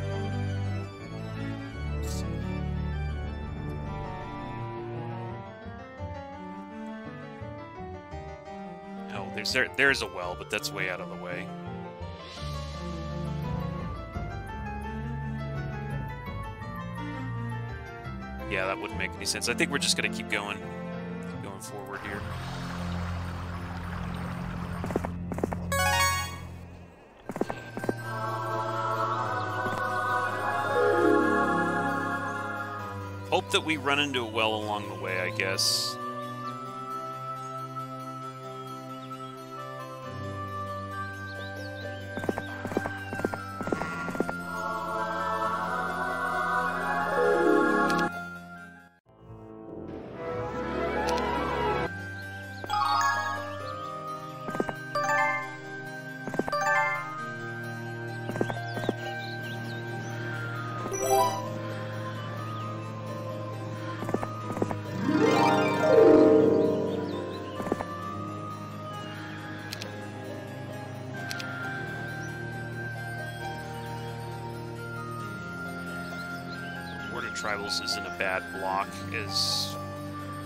Oh, there's there there's a well, but that's way out of the way. Yeah, that wouldn't make any sense. I think we're just gonna keep going, keep going forward here. That we run into a well along the way, I guess. Isn't a bad block, as,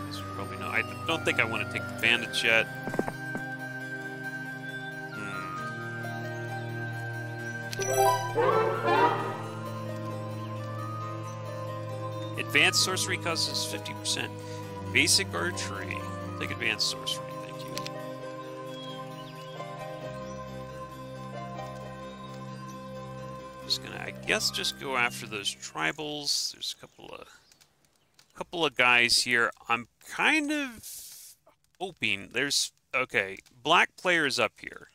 as you probably know. I don't think I want to take the Bandits yet. Hmm. Advanced sorcery costs 50%. Basic archery. Take advanced sorcery. Guess, just go after those tribals. There's a couple of, couple of guys here. I'm kind of hoping there's okay. Black players up here.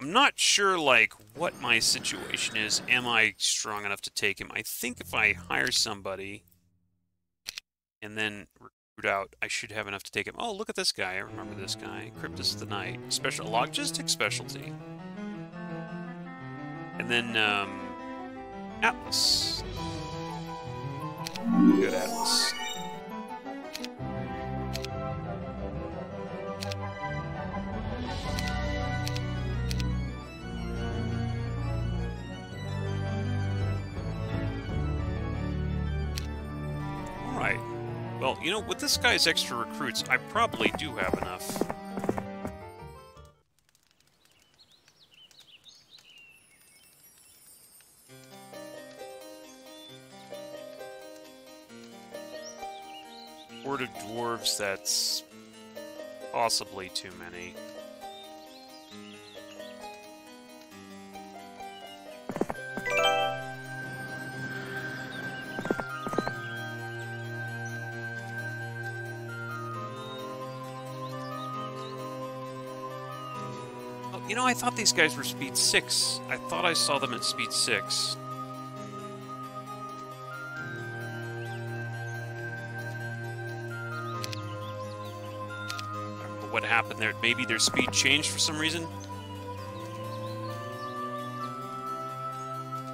I'm not sure, like, what my situation is. Am I strong enough to take him? I think if I hire somebody and then recruit out, I should have enough to take him. Oh, look at this guy. I remember this guy. Cryptus the Knight. Special logistic specialty. And then, um, Atlas. Good Atlas. Alright. Well, you know, with this guy's extra recruits, I probably do have enough. That's possibly too many. Oh, you know, I thought these guys were speed 6. I thought I saw them at speed 6. There. Maybe their speed changed for some reason.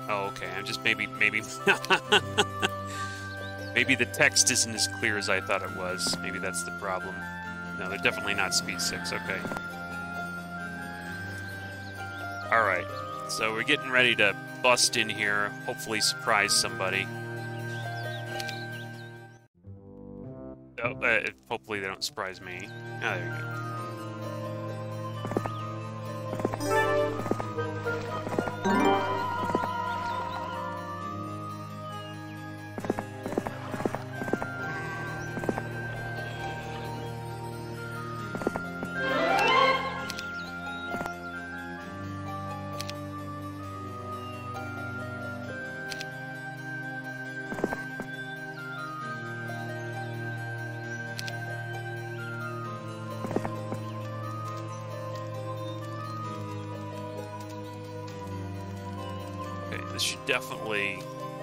Oh, okay. I'm just maybe, maybe... maybe the text isn't as clear as I thought it was. Maybe that's the problem. No, they're definitely not speed 6. Okay. Alright. So we're getting ready to bust in here. Hopefully surprise somebody. Oh, uh, hopefully they don't surprise me. Oh, there we go.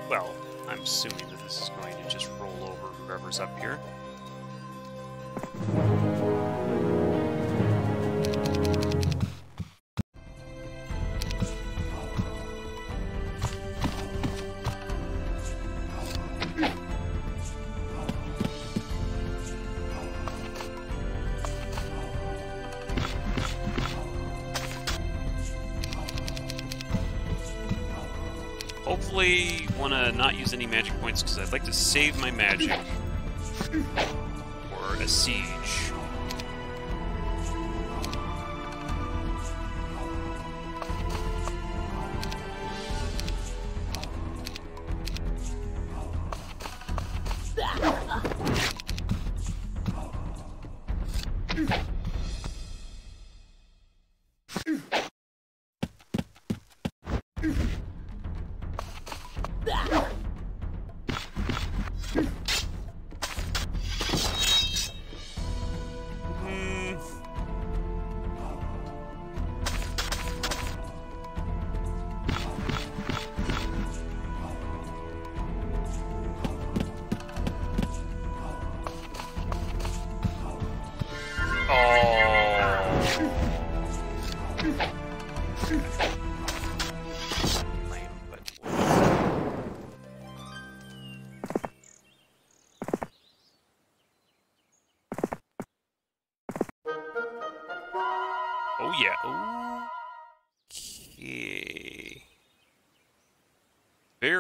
Well, I'm assuming that this is going to just roll over whoever's up here. Use any magic points because I'd like to save my magic for a siege.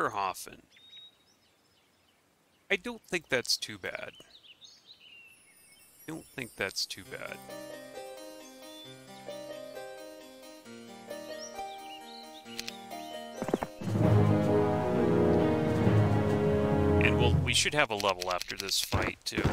Beerhofen. I don't think that's too bad. I don't think that's too bad. And we'll, we should have a level after this fight, too.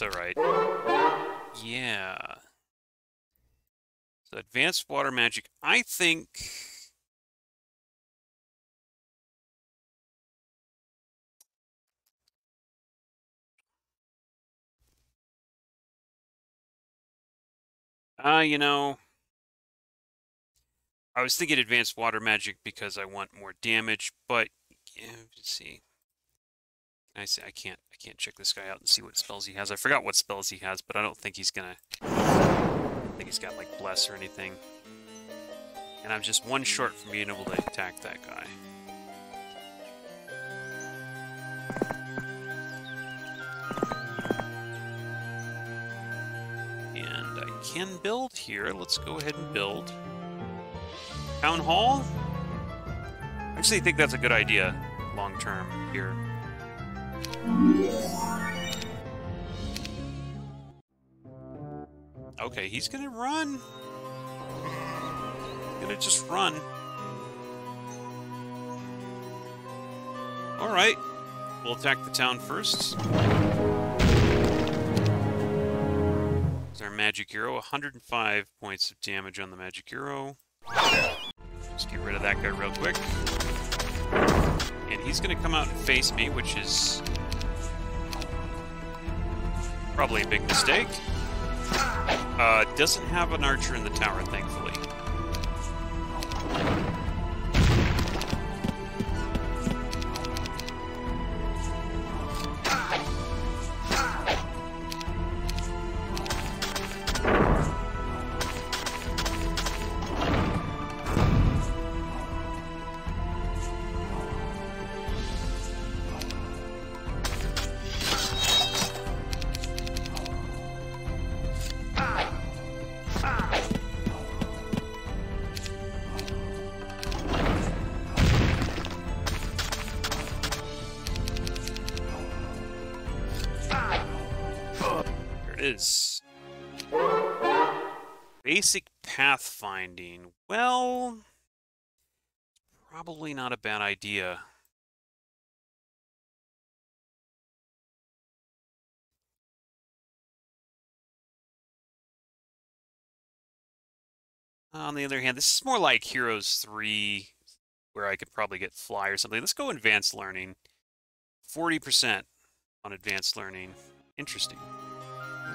That's all right. Yeah. So advanced water magic. I think. Uh, you know, I was thinking advanced water magic because I want more damage, but yeah, let's see. I say I can't I can't check this guy out and see what spells he has. I forgot what spells he has, but I don't think he's gonna I think he's got like bless or anything. And I'm just one short from being able to attack that guy. And I can build here. Let's go ahead and build. Town Hall? I actually think that's a good idea long term here. Okay, he's gonna run. Gonna just run. Alright. We'll attack the town first. There's our magic hero. 105 points of damage on the magic hero. Just get rid of that guy real quick. And he's going to come out and face me, which is probably a big mistake. Uh, doesn't have an archer in the tower, thankfully. Pathfinding. Well, probably not a bad idea. On the other hand, this is more like Heroes 3, where I could probably get Fly or something. Let's go Advanced Learning. 40% on Advanced Learning. Interesting.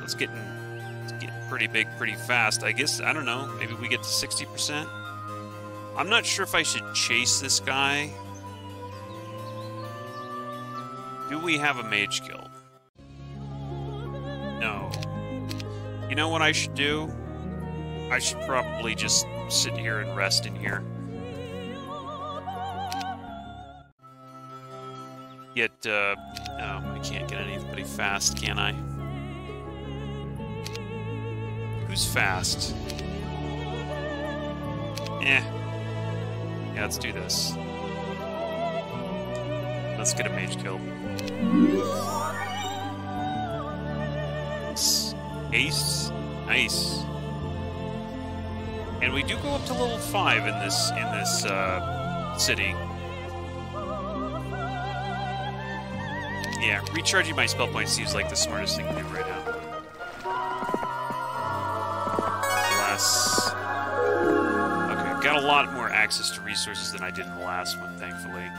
Let's get getting, it's getting pretty big pretty fast. I guess, I don't know, maybe we get to 60%? I'm not sure if I should chase this guy. Do we have a mage guild? No. You know what I should do? I should probably just sit here and rest in here. Get, uh... Oh, I can't get anybody fast, can I? Who's fast? Eh. Yeah, let's do this. Let's get a mage guild. Ace. Nice. And we do go up to level 5 in this in this uh, city. Yeah, recharging my spell points seems like the smartest thing to do right now. Lot more access to resources than I did in the last one, thankfully.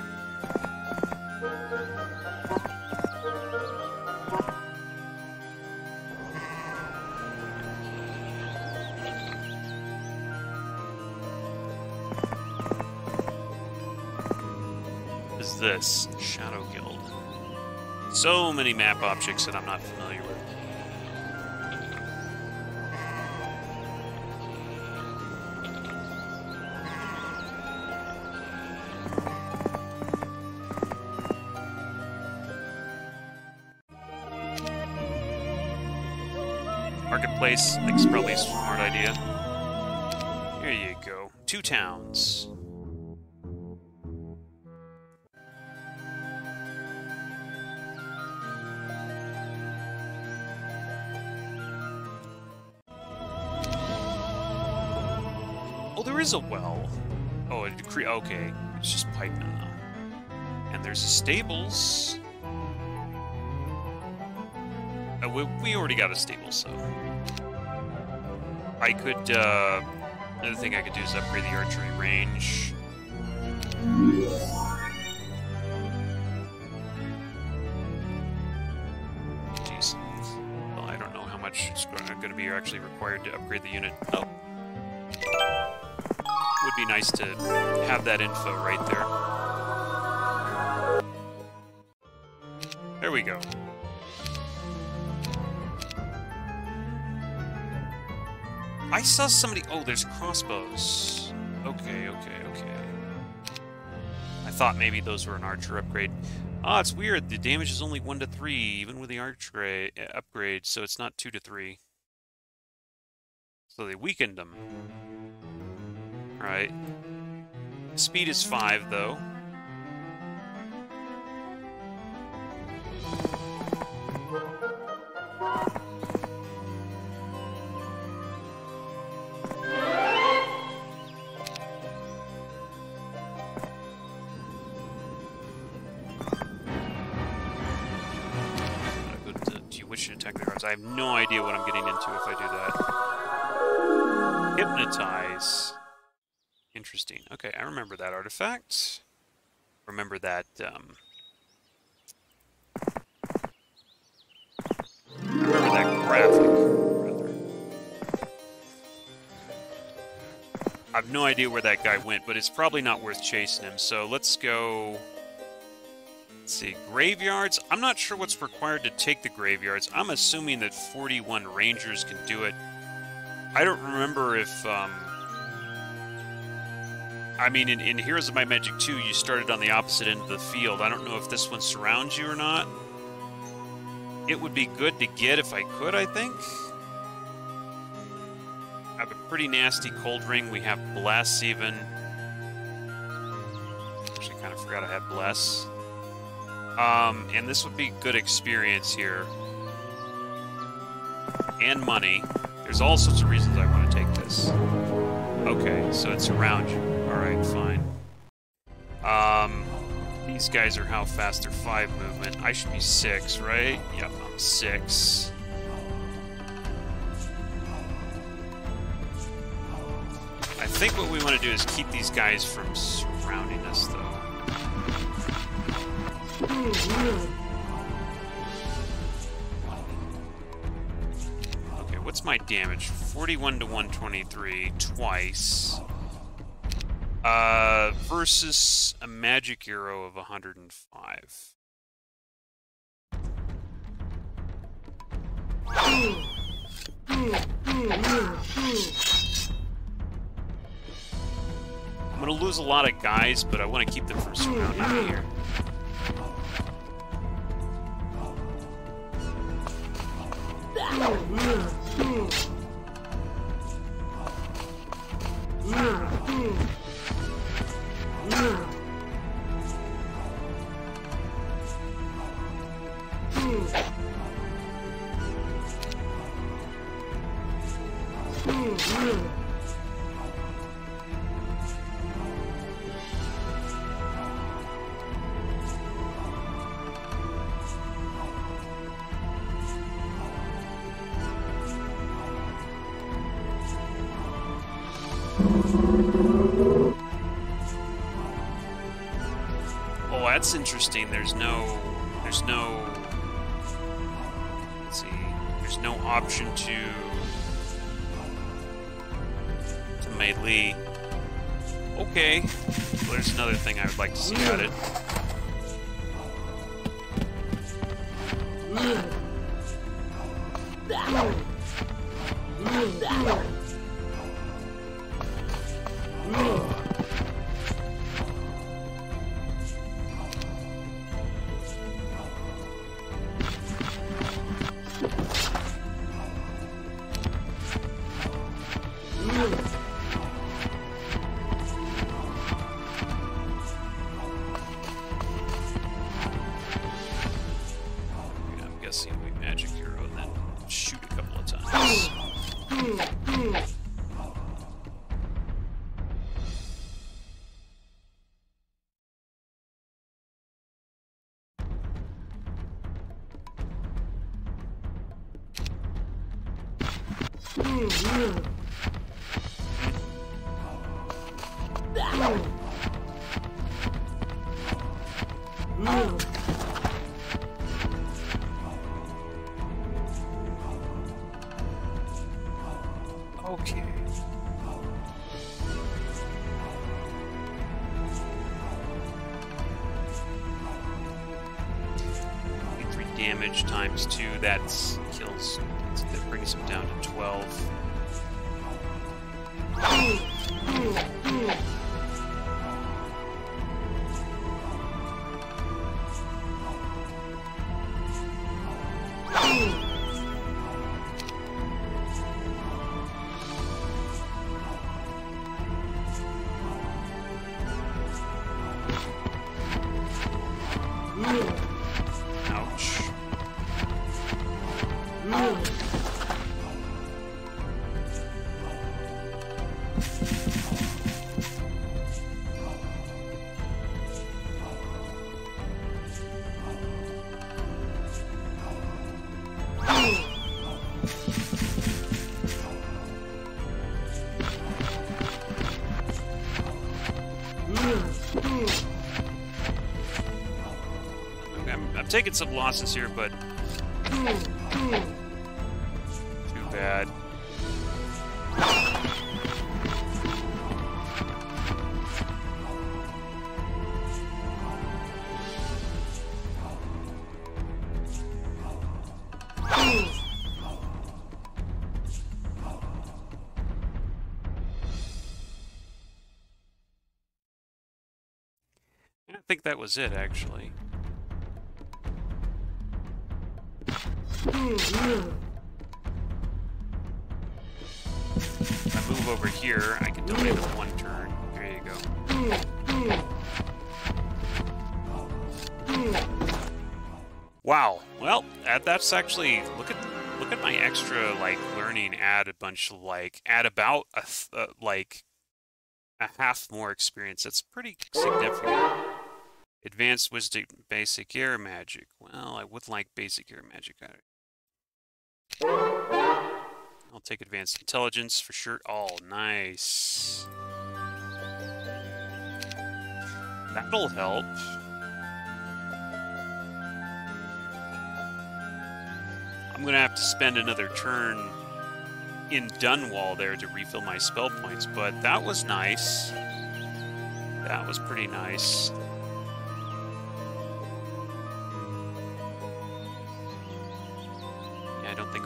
Is this Shadow Guild? So many map objects that I'm not familiar with. Think it's probably a smart idea. Here you go. Two towns. Oh, there is a well. Oh, it okay. It's just pipe now. And there's a stables. Uh, we, we already got a stable, so... I could, uh... Another thing I could do is upgrade the archery range. Jeez. Well, I don't know how much it's going to be actually required to upgrade the unit. Oh. Would be nice to have that info right there. There we go. I saw somebody... Oh, there's crossbows. Okay, okay, okay. I thought maybe those were an archer upgrade. Ah, oh, it's weird. The damage is only 1 to 3, even with the archer upgrade, so it's not 2 to 3. So they weakened them. Right. Speed is 5, though. Have no idea what I'm getting into if I do that. Hypnotize. Interesting. Okay, I remember that artifact. Remember that, um... Remember that graphic. I have no idea where that guy went, but it's probably not worth chasing him, so let's go... Let's see, graveyards. I'm not sure what's required to take the graveyards. I'm assuming that 41 rangers can do it. I don't remember if, um... I mean, in, in Heroes of Might Magic 2, you started on the opposite end of the field. I don't know if this one surrounds you or not. It would be good to get if I could, I think. I have a pretty nasty cold ring. We have Bless, even. Actually, kind of forgot I had Bless. Um, and this would be good experience here. And money. There's all sorts of reasons I want to take this. Okay, so it's around you. Alright, fine. Um, these guys are how fast? They're 5 movement. I should be 6, right? Yep, I'm 6. I think what we want to do is keep these guys from surrounding us, though. Okay, what's my damage? 41 to 123 twice. Uh, versus a magic arrow of 105. I'm gonna lose a lot of guys, but I want to keep them from surrounding me here. Oh, that's interesting. There's no, there's no. Let's see. There's no option to to melee. Okay. Well, there's another thing I would like to see at it. Taking some losses here, but too bad. I think that was it, actually. Here, I can delay them one turn. There you go. Wow. Well, that's actually look at look at my extra like learning. Add a bunch of like add about a th- uh, like a half more experience. That's pretty significant. Advanced wisdom, basic air magic. Well, I would like basic air magic. I'll take advanced intelligence for sure. Oh, nice. That'll help. I'm gonna have to spend another turn in Dunwall there to refill my spell points, but that was nice. That was pretty nice.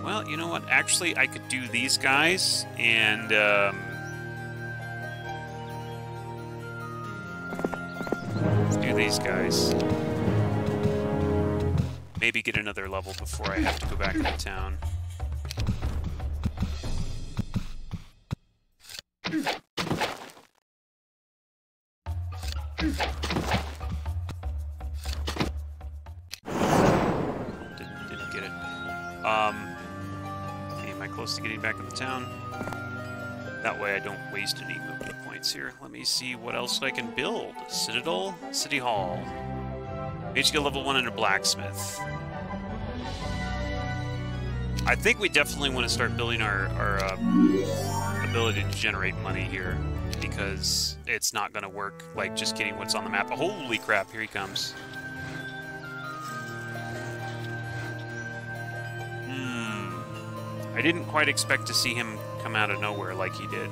Think... Well, you know what? Actually, I could do these guys, and... Um, do these guys. Maybe get another level before I have to go back into town. Town? That way I don't waste any movement points here. Let me see what else I can build. Citadel? City Hall. HQ level 1 under Blacksmith. I think we definitely want to start building our, our uh, ability to generate money here because it's not going to work like just getting what's on the map. Holy crap, here he comes. I didn't quite expect to see him come out of nowhere like he did.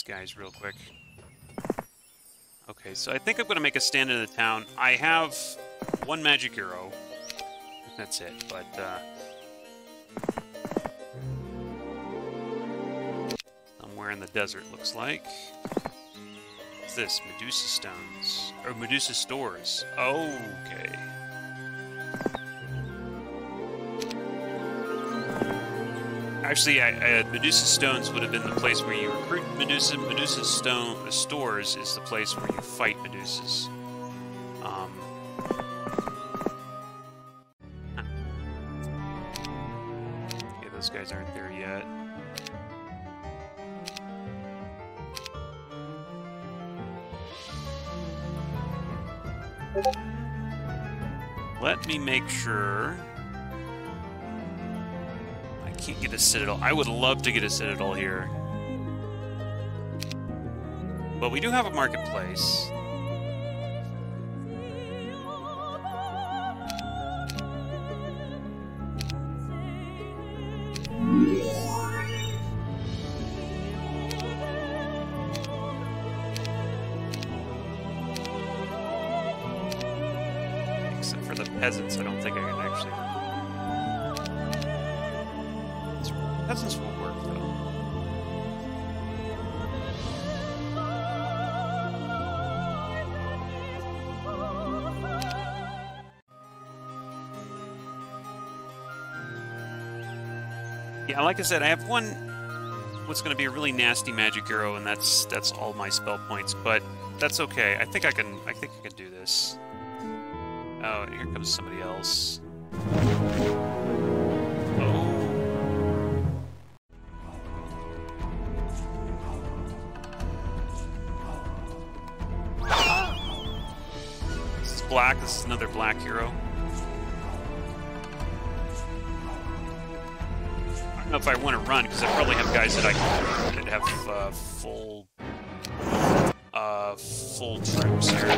These guys real quick. Okay, so I think I'm going to make a stand in the town. I have one magic arrow. That's it, but, uh... Somewhere in the desert, looks like. What's this? Medusa stones. Or Medusa stores. Okay. Actually, I, uh, Medusa Stones would have been the place where you recruit Medusa. Medusa Stone Stores is the place where you fight Medusas. Um, those guys aren't there yet. Let me make sure get a citadel. I would love to get a citadel here. But we do have a marketplace. Like I said, I have one what's going to be a really nasty magic arrow, and that's that's all my spell points. But that's okay. I think I can. I think I can do this. Oh, here comes somebody else. Oh. This is black. This is another black hero. Know if I want to run, because I probably have guys that I that have uh, full uh, full troops here.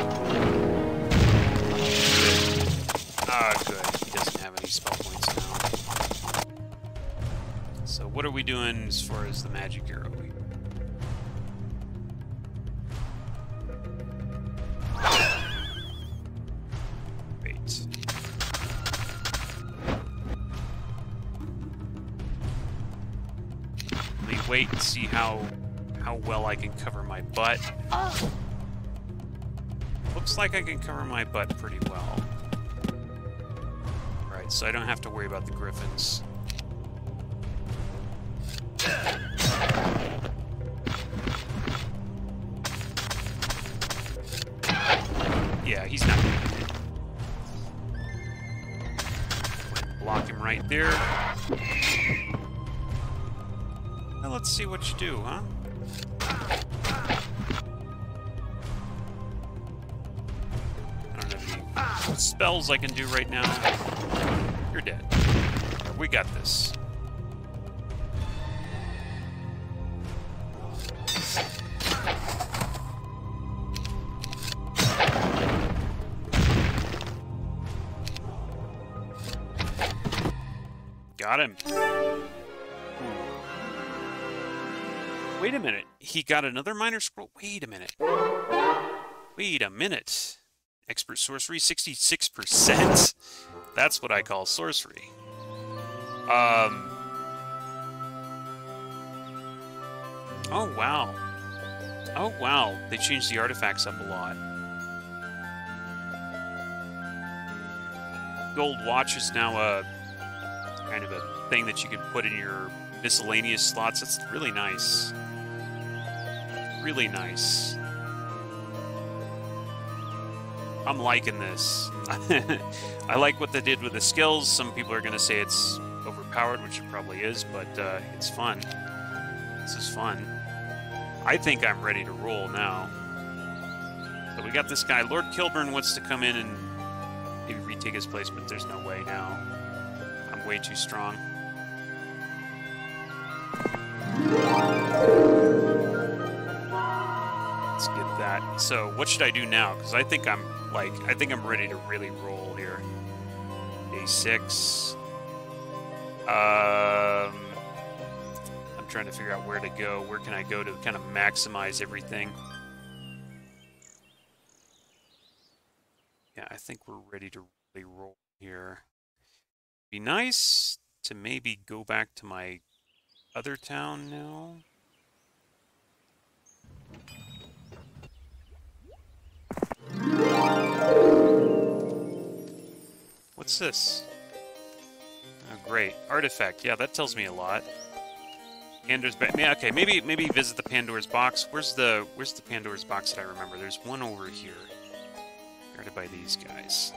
Ah, good. He doesn't have any spell points now. So what are we doing as far as the magic arrow? Well I can cover my butt. Looks like I can cover my butt pretty well. Right, so I don't have to worry about the griffins. Yeah, he's not gonna Block him right there Now let's see what you do, huh? Spells I can do right now. You're dead. We got this. Got him. Wait a minute. He got another minor scroll. Wait a minute. Wait a minute. Expert sorcery, 66%? That's what I call sorcery. Um. Oh, wow. Oh, wow. They changed the artifacts up a lot. Gold watch is now a kind of a thing that you can put in your miscellaneous slots. That's really nice. Really nice. I'm liking this. I like what they did with the skills. Some people are going to say it's overpowered, which it probably is, but uh, it's fun. This is fun. I think I'm ready to roll now. But we got this guy. Lord Kilburn wants to come in and maybe retake his place, but there's no way now I'm way too strong. Let's get that. So, what should I do now? Because I think I'm, like, I think I'm ready to really roll here. A6. Um... I'm trying to figure out where to go. Where can I go to kind of maximize everything? Yeah, I think we're ready to really roll here be nice to maybe go back to my other town now. What's this? Oh, great. Artifact. Yeah, that tells me a lot. Pandora's box. Yeah, okay, maybe maybe visit the Pandora's box. Where's the Where's the Pandora's box that I remember? There's one over here. Guarded by these guys.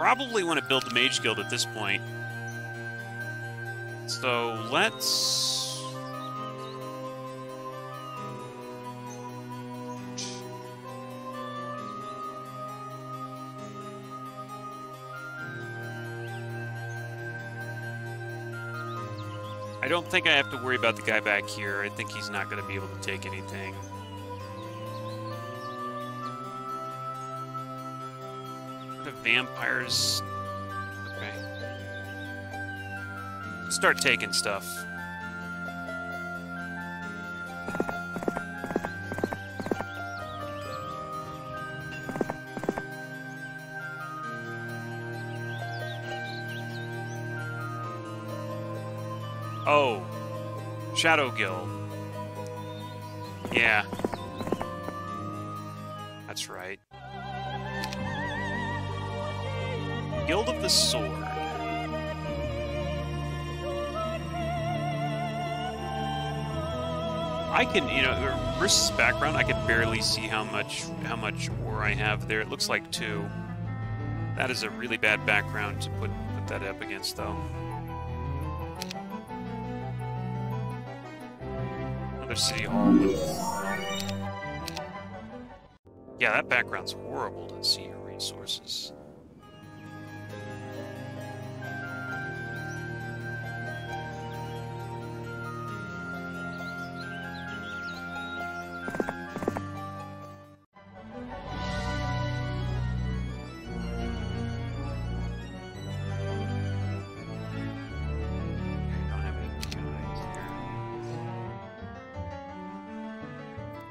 probably want to build the Mage Guild at this point. So let's... don't think I have to worry about the guy back here. I think he's not going to be able to take anything. The vampires. Okay. Start taking stuff. Shadow Guild. Yeah. That's right. Guild of the Sword. I can, you know, versus background, I can barely see how much how much ore I have there. It looks like two. That is a really bad background to put put that up against, though. Another city hall. Yeah, that background's horrible to see your resources.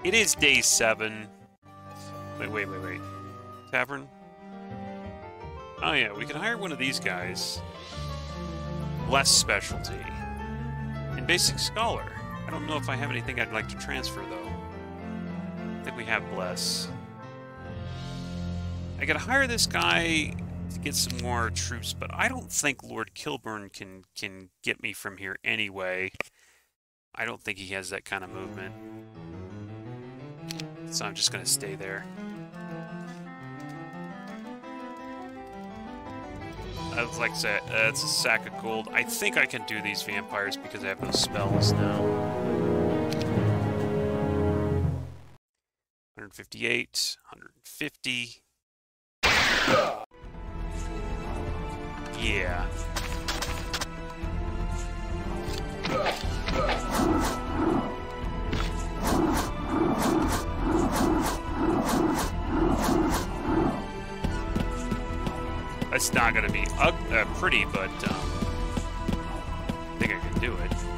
It is day seven. Wait, wait, wait, wait. Tavern? Oh yeah, we can hire one of these guys. Bless specialty. And basic scholar. I don't know if I have anything I'd like to transfer, though. I think we have bless. I gotta hire this guy to get some more troops, but I don't think Lord Kilburn can can get me from here anyway. I don't think he has that kind of movement so I'm just going to stay there. I was like, say, uh, it's a sack of gold. I think I can do these vampires because I have no spells now. 158, 150. Yeah. It's not going to be uh, pretty, but um, I think I can do it.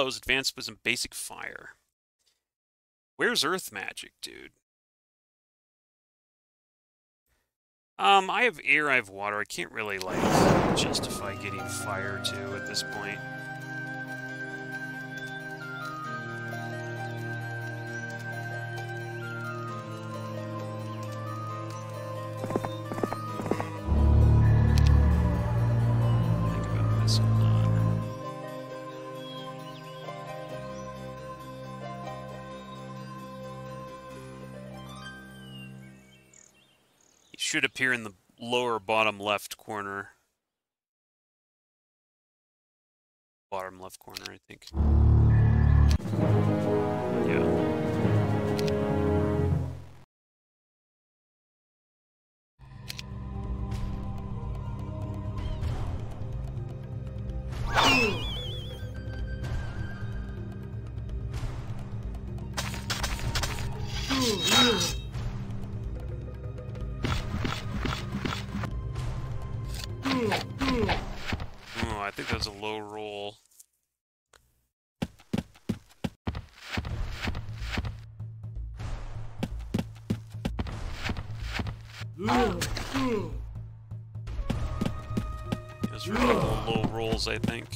Blows. Advanced in basic fire. Where's Earth Magic, dude? Um, I have air, I have water. I can't really, like, justify getting fire, too, at this point. Should appear in the lower bottom left corner. Bottom left corner, I think. I think.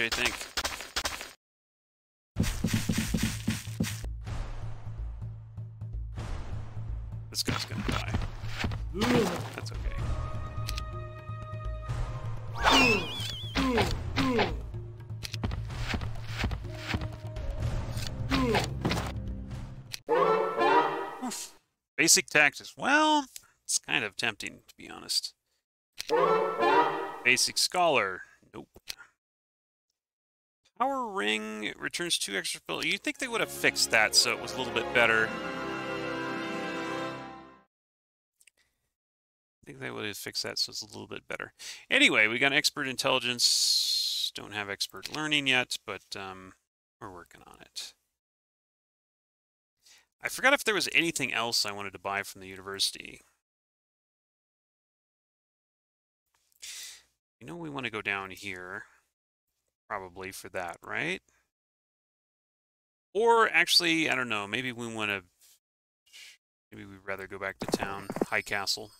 Out. I think. This guy's gonna die. That's okay. Basic tactics. Well, it's kind of tempting, to be honest. Basic scholar. Nope. Power ring returns two extra fill. You'd think they would have fixed that so it was a little bit better. I think they would have fixed that so it's a little bit better. Anyway, we got expert intelligence. Don't have expert learning yet, but um, we're working on it. I forgot if there was anything else I wanted to buy from the university. You know we want to go down here, probably for that, right? Or actually, I don't know, maybe we want to, maybe we'd rather go back to town, High Castle.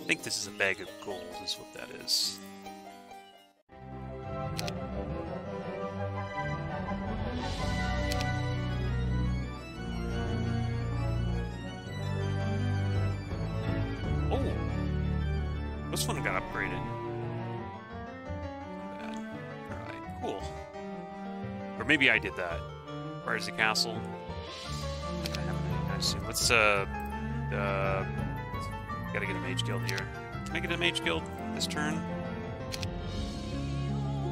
I think this is a bag of gold, is what that is. This one got upgraded. Alright, cool. Or maybe I did that. Where's the castle? I assume. Let's, uh... Uh... Gotta get a mage guild here. Can I get a mage guild this turn?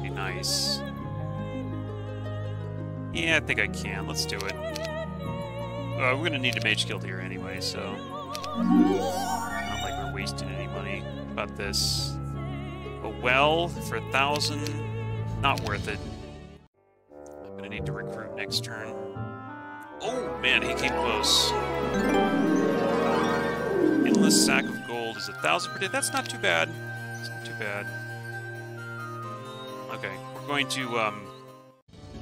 Be nice. Yeah, I think I can. Let's do it. Uh, we're gonna need a mage guild here anyway, so... Wasting any money about this. A well for a thousand, not worth it. I'm gonna need to recruit next turn. Oh man, he came close. Endless sack of gold is a thousand per day. That's not too bad. It's not too bad. Okay, we're going to um,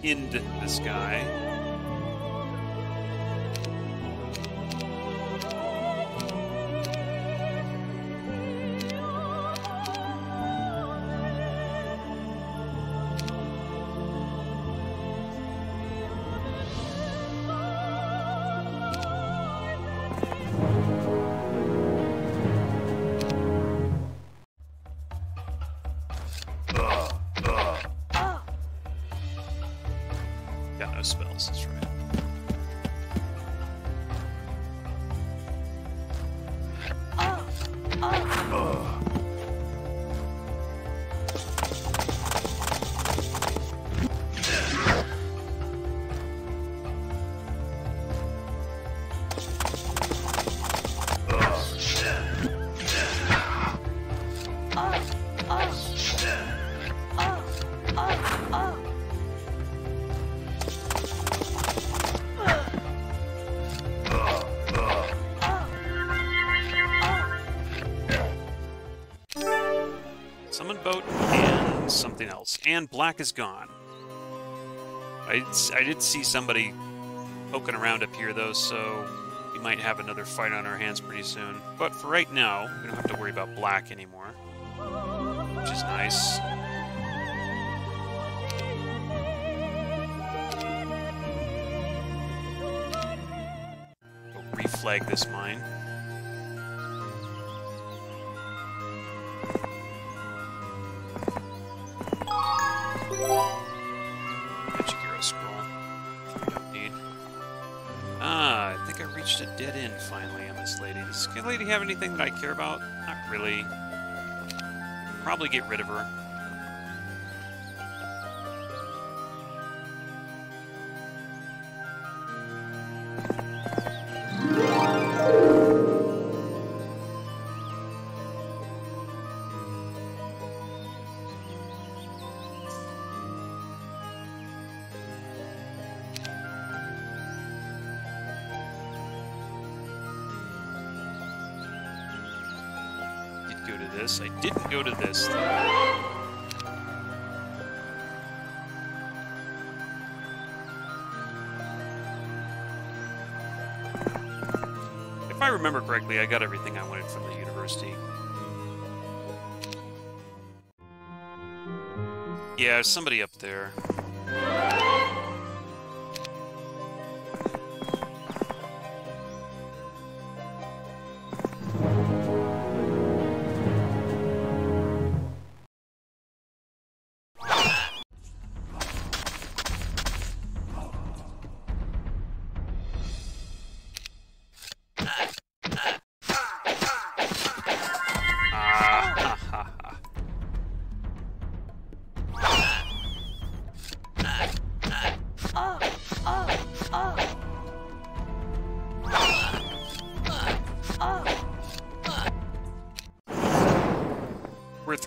end this guy. And black is gone. I, I did see somebody poking around up here, though, so we might have another fight on our hands pretty soon. But for right now, we don't have to worry about black anymore, which is nice. Go reflag this mine. Anything that I care about? Not really. Probably get rid of her. Didn't go to this. If I remember correctly, I got everything I wanted from the university. Yeah, somebody up there.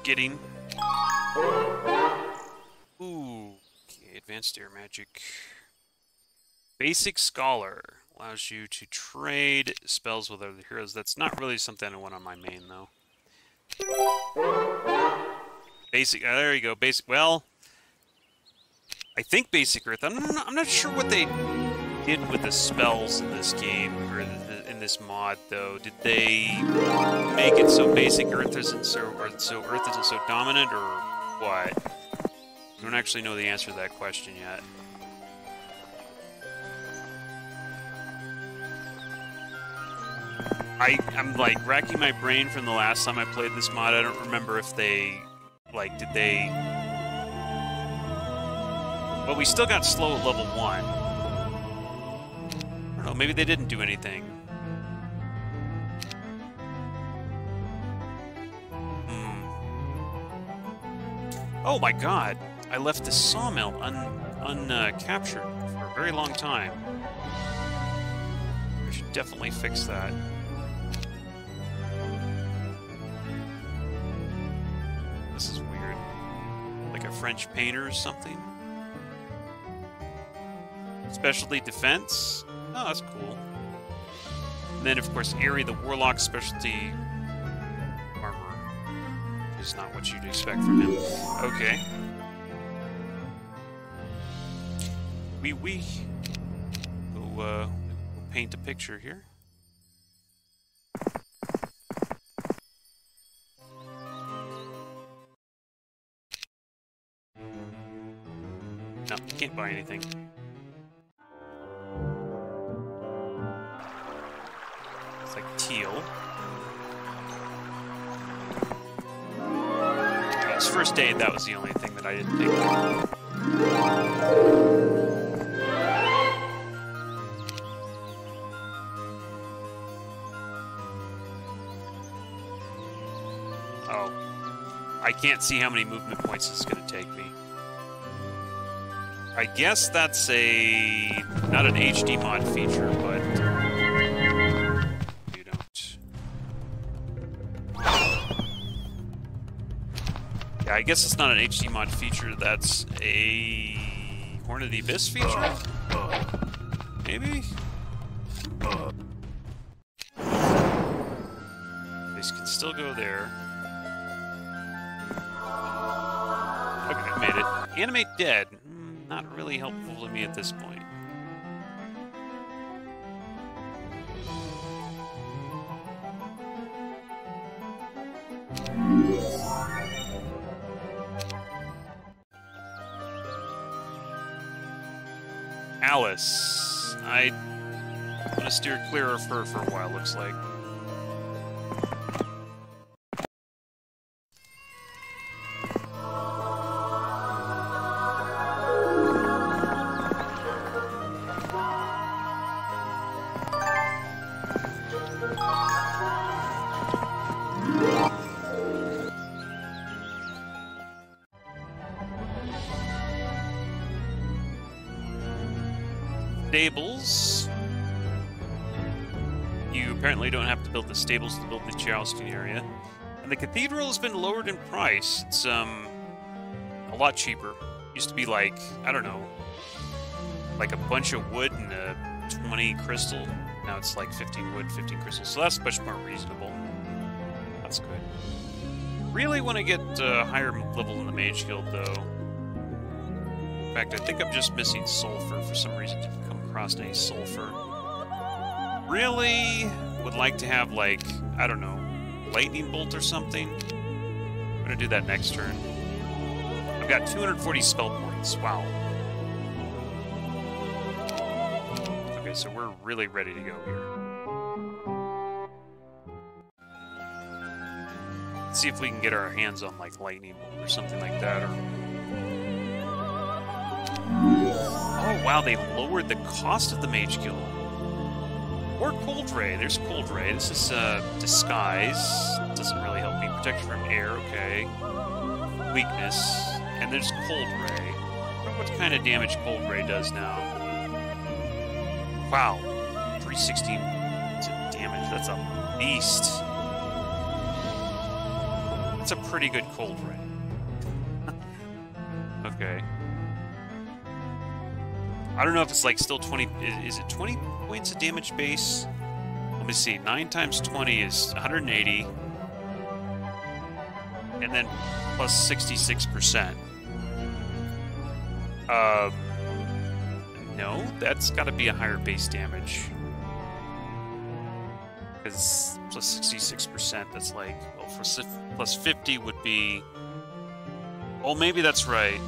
Getting. Ooh, okay, advanced air magic. Basic Scholar allows you to trade spells with other heroes. That's not really something I want on my main, though. Basic, uh, there you go. Basic, well, I think Basic Earth. I'm not, I'm not sure what they did with the spells in this game, or the, in this mod, though. Did they make it so Basic Earth isn't so, or so Earth isn't so dominant, or what? I don't actually know the answer to that question yet. I, I'm like racking my brain from the last time I played this mod. I don't remember if they, like, did they... But we still got slow at level 1. I don't know, maybe they didn't do anything. Oh my god! I left the sawmill uncaptured un, uh, for a very long time. I should definitely fix that. This is weird. Like a French painter or something. Specialty defense. Oh, that's cool. And then, of course, Aerie the Warlock specialty. Is not what you'd expect from him. Okay. We we go uh, paint a picture here. No, can't buy anything. First aid, that was the only thing that I didn't think Oh. I can't see how many movement points it's going to take me. I guess that's a... not an HD mod feature, but... I guess it's not an HD mod feature, that's a... Horn of the Abyss feature? Maybe? This can still go there. Okay, I made it. Animate dead hmm, not really helpful to me at this point. Steer clear of her for a while, looks like. Stables to build the Charleston area. And the cathedral has been lowered in price. It's um a lot cheaper. Used to be like, I don't know, like a bunch of wood and a 20 crystal. Now it's like 15 wood, 15 crystal. So that's much more reasonable. That's good. Really want to get uh, higher level in the Mage Guild, though. In fact, I think I'm just missing Sulfur for some reason to come across any sulfur. Really would like to have, like, I don't know, lightning bolt or something. I'm gonna do that next turn. I've got 240 spell points. Wow. Okay, so we're really ready to go here. Let's see if we can get our hands on, like, lightning bolt or something like that, or Oh, wow, they lowered the cost of the Mage Guild. Or Cold Ray. There's Cold Ray. This is uh, Disguise. Doesn't really help me. Protection from air, okay. Weakness. And there's Cold Ray. what kind of damage Cold Ray does now. Wow. 316 damage. That's a beast. That's a pretty good cold ray. okay. I don't know if it's like still 20. Is, is it 20 points of damage base? Let me see. 9 times 20 is 180. And then plus 66%. Um, no, that's got to be a higher base damage. Because plus 66%, that's like, well, for plus 50 would be. Oh, maybe that's right.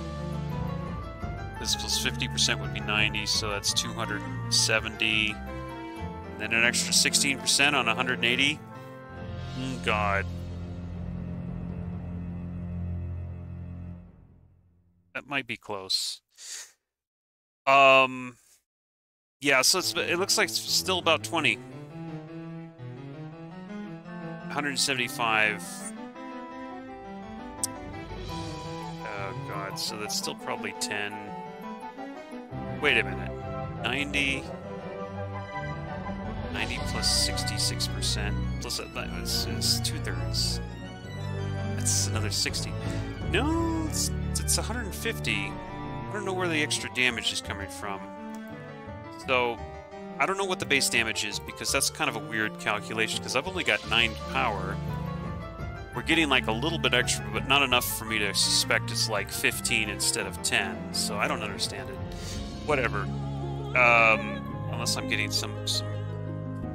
This plus 50% would be 90, so that's 270. And then an extra 16% on 180. Mm, God. That might be close. Um, yeah, so it looks like it's still about 20. 175. Oh, God, so that's still probably 10. Wait a minute. 90. 90 plus 66%. Plus uh, that is, is two thirds. That's another 60. No, it's, it's 150 I don't know where the extra damage is coming from. So, I don't know what the base damage is, because that's kind of a weird calculation, because I've only got 9 power. We're getting like a little bit extra, but not enough for me to suspect it's like 15 instead of 10, so I don't understand it. Whatever. Um, unless I'm getting some, some...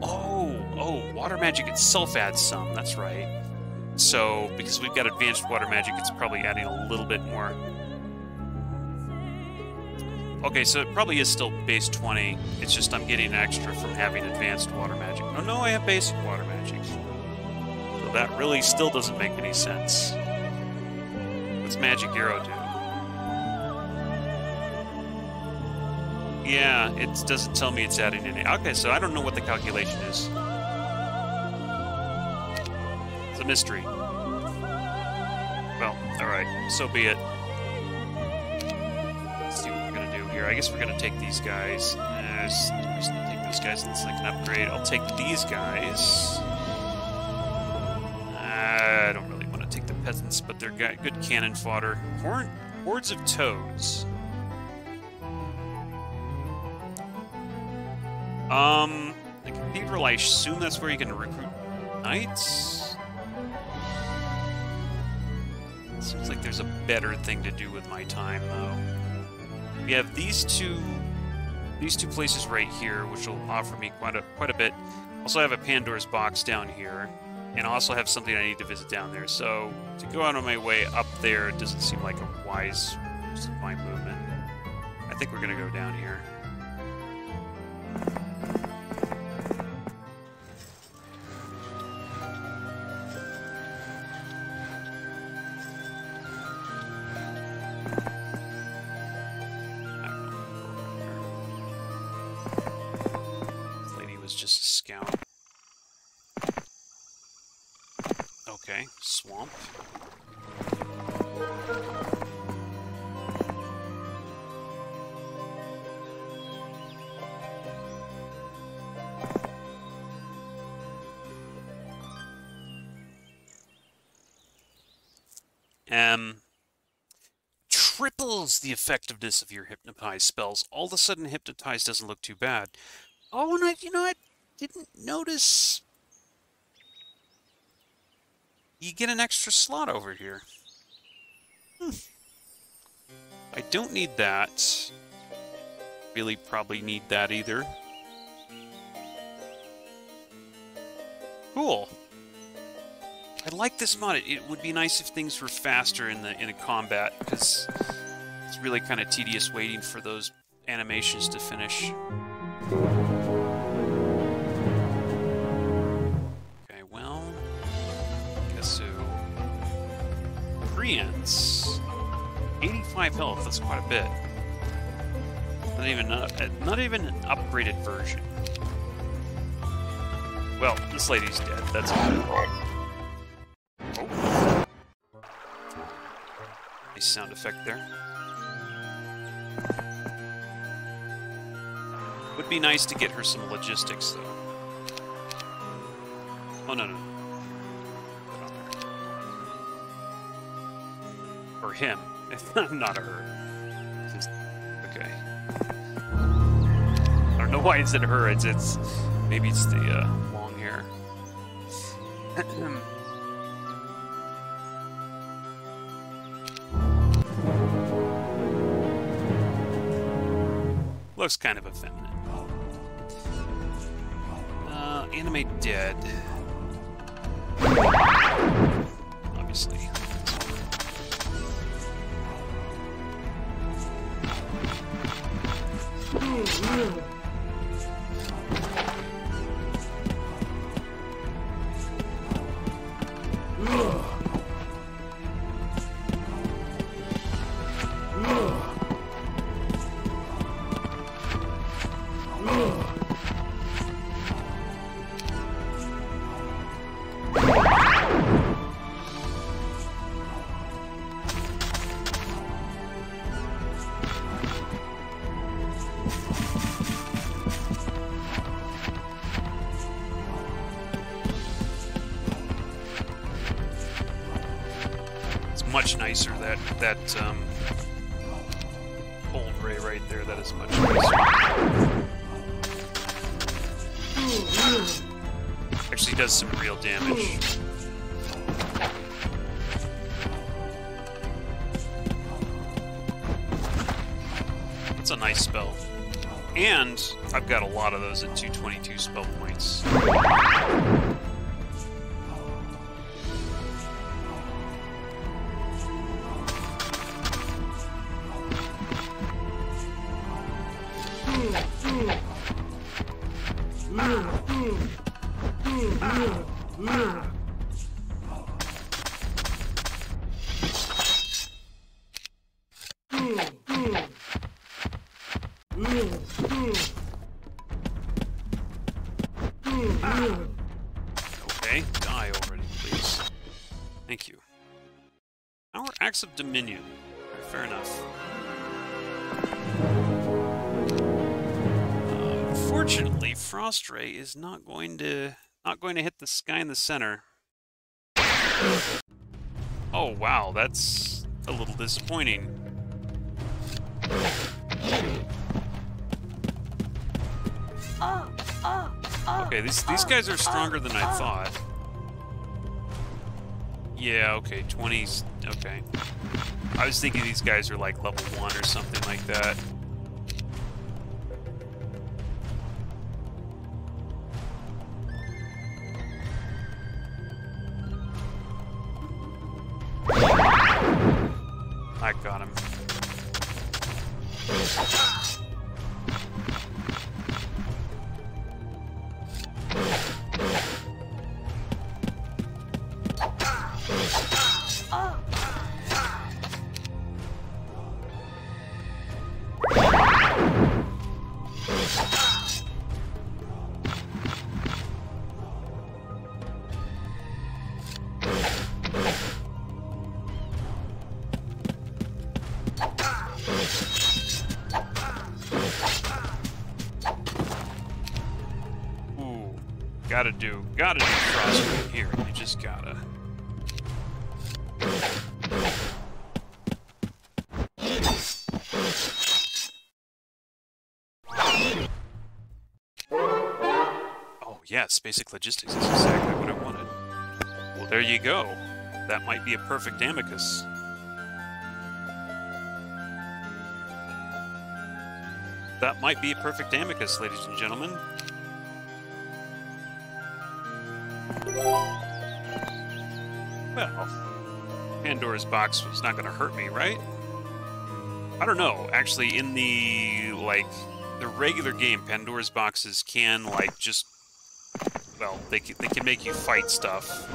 Oh, oh, water magic itself adds some, that's right. So, because we've got advanced water magic, it's probably adding a little bit more. Okay, so it probably is still base 20. It's just I'm getting extra from having advanced water magic. No, no, I have basic water magic. So that really still doesn't make any sense. What's Magic Arrow do? Yeah, it doesn't tell me it's adding any. Okay, so I don't know what the calculation is. It's a mystery. Well, alright, so be it Let's see what we're gonna do here. I guess we're to take these guys. Uh, just, take those guys and I can upgrade. I'll take these guys. I don't really want to take the peasants, but they're good cannon fodder. Horde, hordes of toads. Um, the cathedral, I assume that's where you can recruit knights? Seems like there's a better thing to do with my time, though. We have these two these two places right here, which will offer me quite a quite a bit. Also, I have a Pandora's box down here, and I also have something I need to visit down there. So to go out on my way up there doesn't seem like a wise use of my movement. I think we're gonna go down here. Triples the effectiveness of your hypnotize spells. All of a sudden, hypnotize doesn't look too bad. Oh, and I, you know, I didn't notice you get an extra slot over here. Hmm. I don't need that. Really probably need that either. Cool. I like this mod. It would be nice if things were faster in the in a combat because it's really kind of tedious waiting for those animations to finish. Okay, well, Kesu. Koreans. 85 health, that's quite a bit. Not even, uh, not even an upgraded version. Well, this lady's dead, that's Oh. Nice sound effect there. Would be nice to get her some logistics, though. Oh, no, no. Or him. Not her. Okay. I don't know why it's in her. It's, it's maybe it's the uh, long hair. Looks kind of effeminate. Animate dead. Obviously. It's much nicer that that um, Frost Ray is not going to not going to hit the sky in the center. Oh wow, that's a little disappointing. Okay, these these guys are stronger than I thought. Yeah, okay, 20s. Okay. I was thinking these guys are like level 1 or something like that. Basic logistics is exactly what I wanted. Well, there you go. That might be a perfect amicus. That might be a perfect amicus, ladies and gentlemen. Well, Pandora's box was not going to hurt me, right? I don't know. Actually, in the like the regular game, Pandora's boxes can like just well, they can, they can make you fight stuff,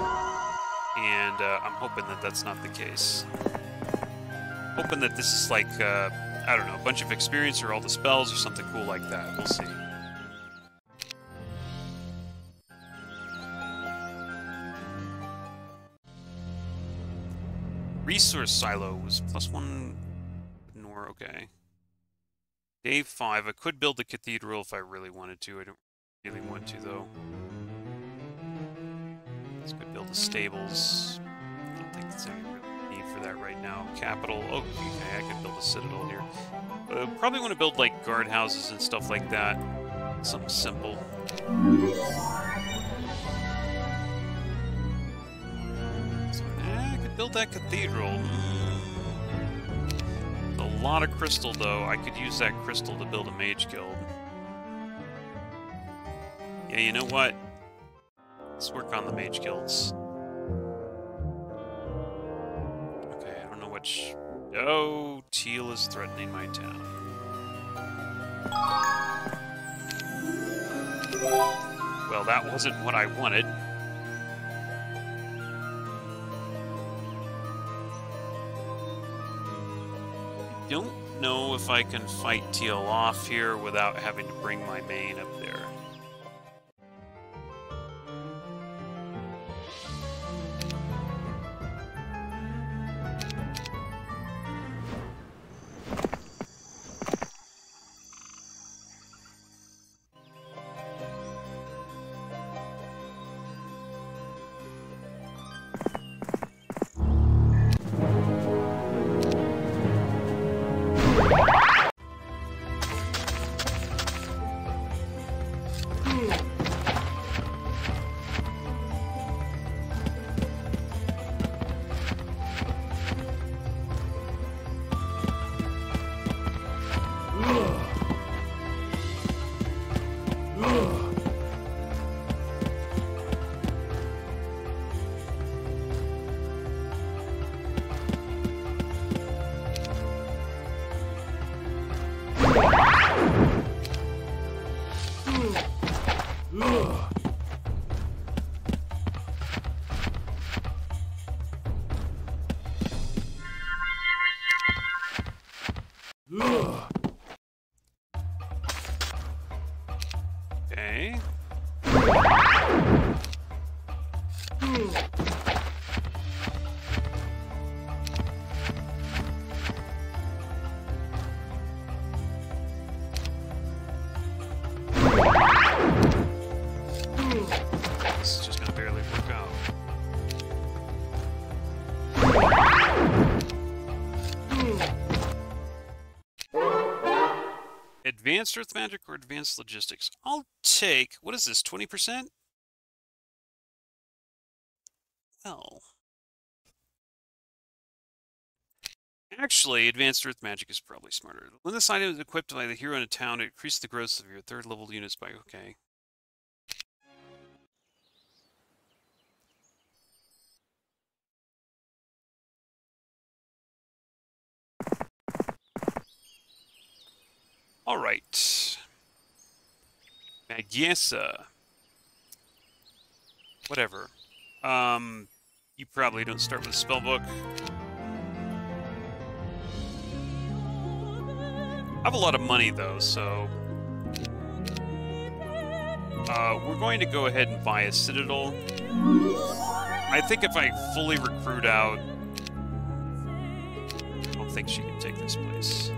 and uh, I'm hoping that that's not the case. Hoping that this is like uh, I don't know, a bunch of experience or all the spells or something cool like that. We'll see. Resource silo was plus one. Nor okay. Day five. I could build a cathedral if I really wanted to. I don't really want to though. Let's go build the stables. I don't think there's any need for that right now. Capital. Oh, okay, I can build a citadel here. Uh, probably want to build like guardhouses and stuff like that. Something simple. So, I could build that cathedral. Mm. A lot of crystal, though. I could use that crystal to build a mage guild. Yeah, you know what? Let's work on the mage guilds. Okay, I don't know which... Oh, Teal is threatening my town. Well, that wasn't what I wanted. I don't know if I can fight Teal off here without having to bring my main up there. Advanced Earth Magic or Advanced Logistics? I'll take, what is this, 20%? Well. Actually, Advanced Earth Magic is probably smarter. When this item is equipped by the hero in a town, it increases the growth of your third level units by, okay. All right. Magyesa. Whatever. Um, you probably don't start with a spellbook. I have a lot of money though, so uh, we're going to go ahead and buy a citadel. I think if I fully recruit out, I don't think she can take this place.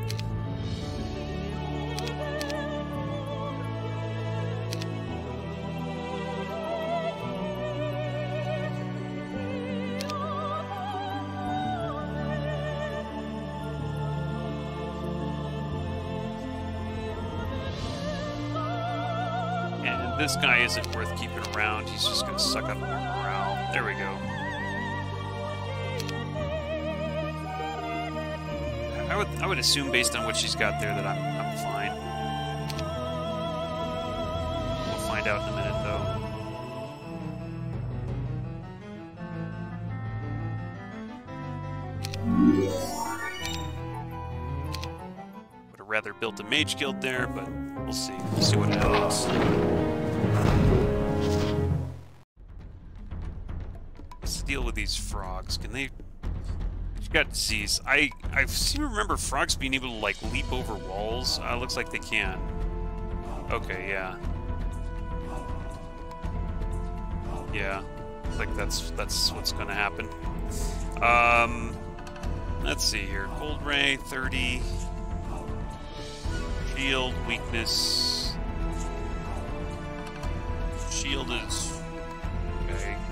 This guy isn't worth keeping around. He's just going to suck up more morale. There we go. I would I would assume based on what she's got there that I'm I'm fine. We'll find out in a minute though. Would have rather built a mage guild there, but we'll see. We'll see what happens. Let's deal with these frogs. Can they She's got disease. I I seem to remember frogs being able to like leap over walls. Uh, looks like they can. Okay, yeah. Yeah, like that's that's what's gonna happen. Um, let's see here. Cold ray, thirty. Shield weakness. Shield is okay.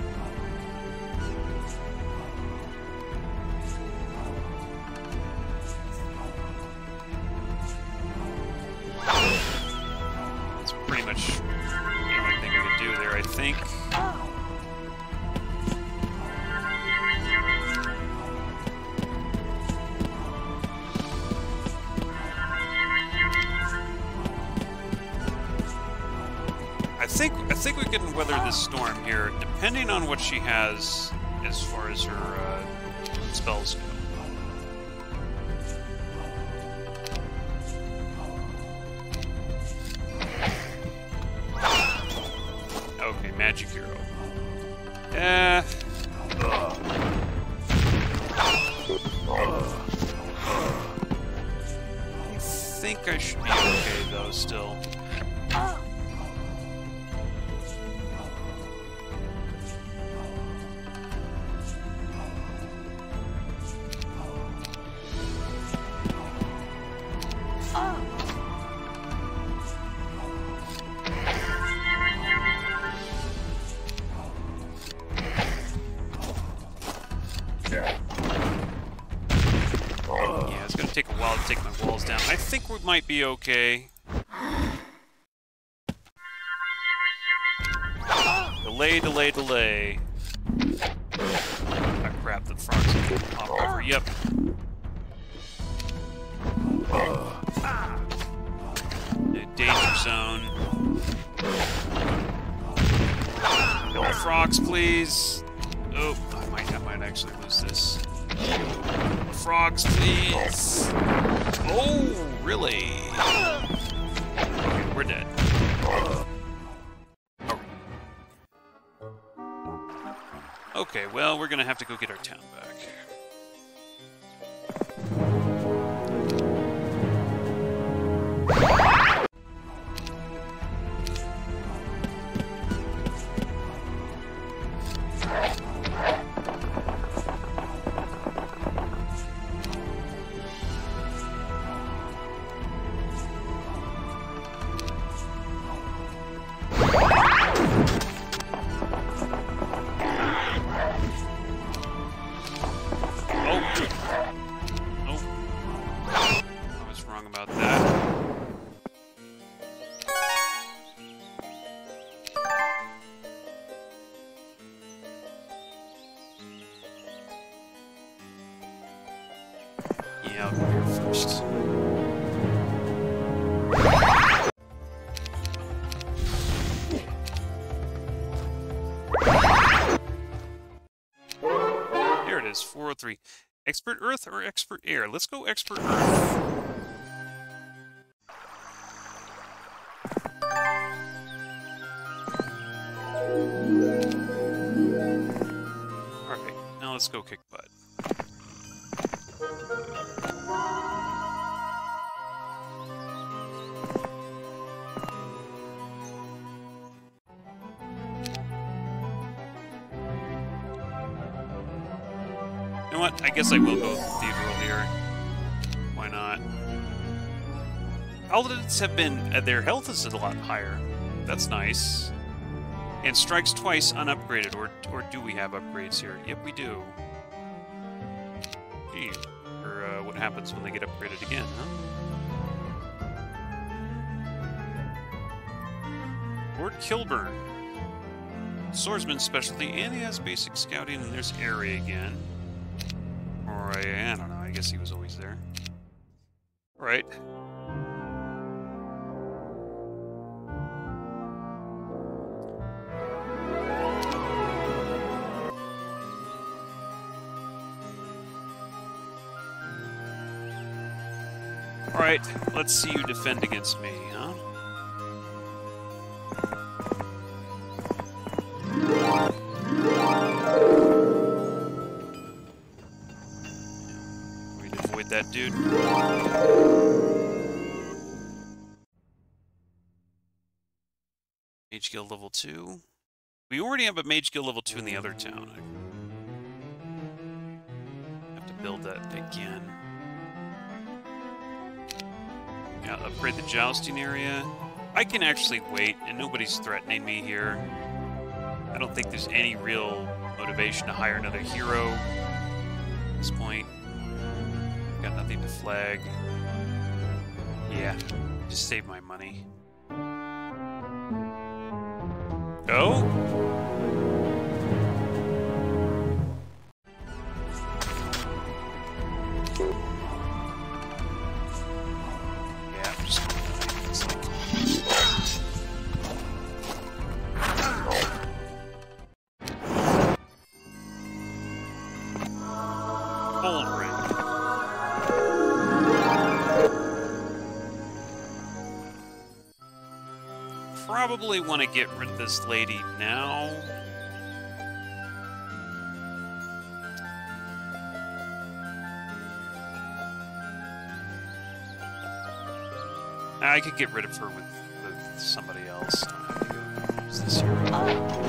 Oh. Yeah, it's gonna take a while to take my walls down. I think we might be okay. Delay, delay, delay. Oh crap, the frogs can pop over. Yep. Danger zone. The frogs, please. Oh, I might, I might actually lose this. Frogs, please. Oh, really? Okay, we're dead. Okay, well, we're gonna have to go get our town back. 403. Expert Earth or Expert Air? Let's go Expert Earth. Alright, now let's go kick guess I will go Cathedral here. Why not? Paladins have been... Uh, their health is a lot higher. That's nice. And strikes twice unupgraded, or or do we have upgrades here? Yep, we do. Gee, or uh, what happens when they get upgraded again, huh? Lord Kilburn. Swordsman specialty, and he has basic scouting, and there's Airy again. I, I don't know, I guess he was always there. Alright. Alright, let's see you defend against me, huh? Dude. Mage Guild level 2. We already have a Mage Guild level 2 in the other town. I have to build that again. Yeah, upgrade the jousting area. I can actually wait, and nobody's threatening me here. I don't think there's any real motivation to hire another hero at this point. To flag. Yeah, just save my money. Go? Get rid of this lady now. I could get rid of her with, with somebody else. Oh.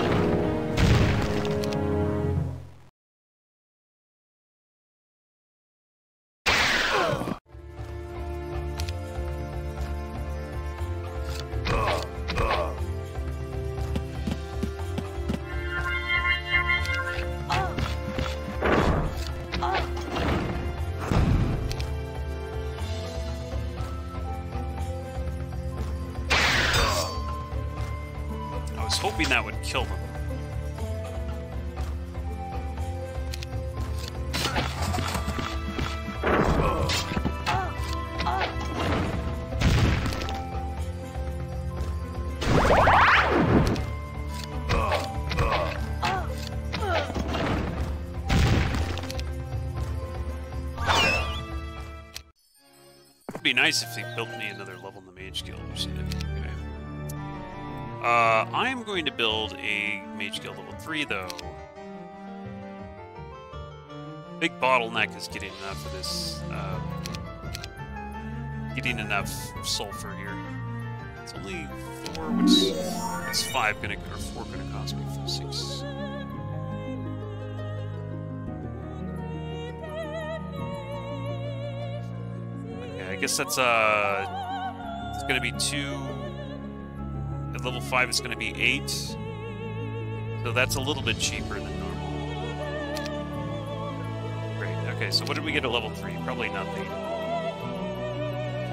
Nice if they built me another level in the Mage Guild. Okay. Uh, I am going to build a Mage Guild level 3, though. Big bottleneck is getting enough of this. Uh, getting enough sulfur here. It's only four. which what's five gonna or four gonna cost me for six? Guess that's uh, it's gonna be two. At level five, it's gonna be eight. So that's a little bit cheaper than normal. Great. Okay, so what did we get at level three? Probably nothing.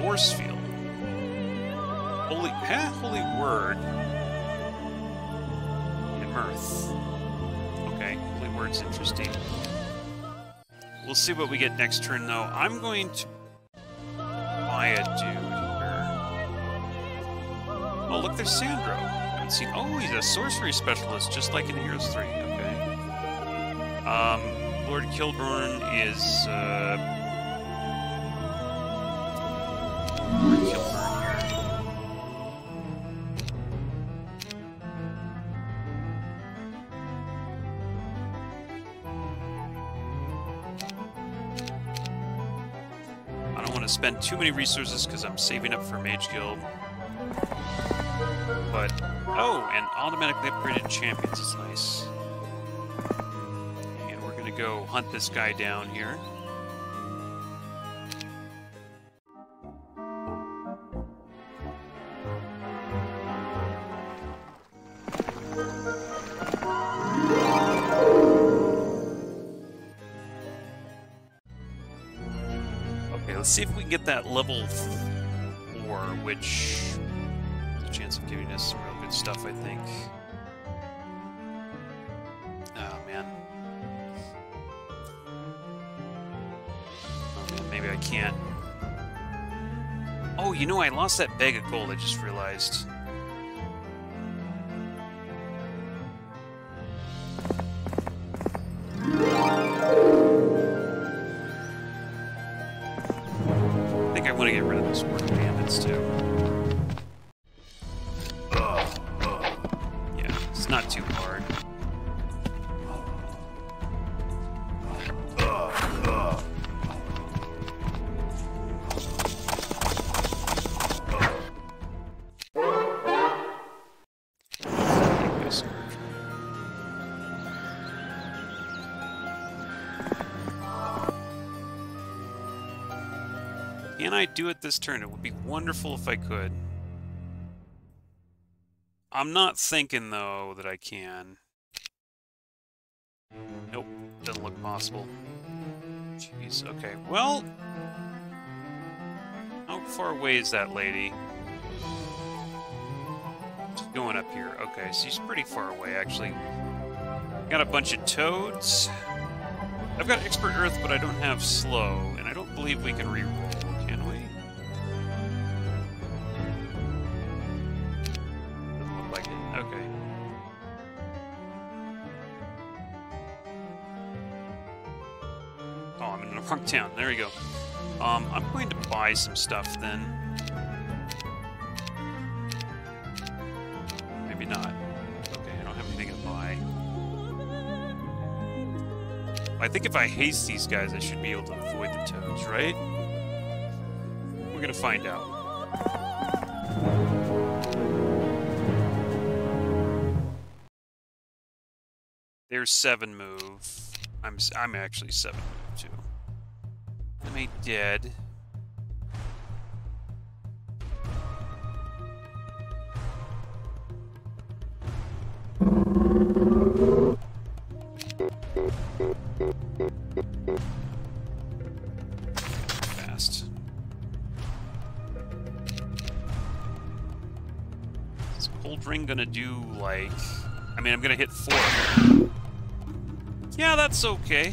Force field. Holy, huh? Holy word. And mirth. Okay, holy word's interesting. We'll see what we get next turn, though. I'm going to dude here. Oh, look, there's Sandro. I haven't seen. Oh, he's a sorcery specialist, just like in Heroes 3. Okay. Um, Lord Kilburn is. Uh, spend too many resources because I'm saving up for Mage Guild. But, oh, and automatically upgraded champions is nice. And we're going to go hunt this guy down here. Can get that level four, which has a chance of giving us some real good stuff, I think. Oh man. Oh man, maybe I can't. Oh, you know, I lost that bag of gold, I just realized. I do it this turn? It would be wonderful if I could. I'm not thinking, though, that I can. Nope, doesn't look possible. Jeez, okay. Well, how far away is that lady? She's going up here. Okay, she's pretty far away, actually. Got a bunch of toads. I've got expert earth, but I don't have slow, and I don't believe we can reroll, town. There we go. Um, I'm going to buy some stuff then. Maybe not. Okay, I don't have anything to buy. I think if I haste these guys, I should be able to avoid the toads, right? We're gonna find out. There's seven move. I'm I'm actually seven I dead? Fast. Is Cold Ring gonna do like? I mean, I'm gonna hit four. Yeah, that's okay.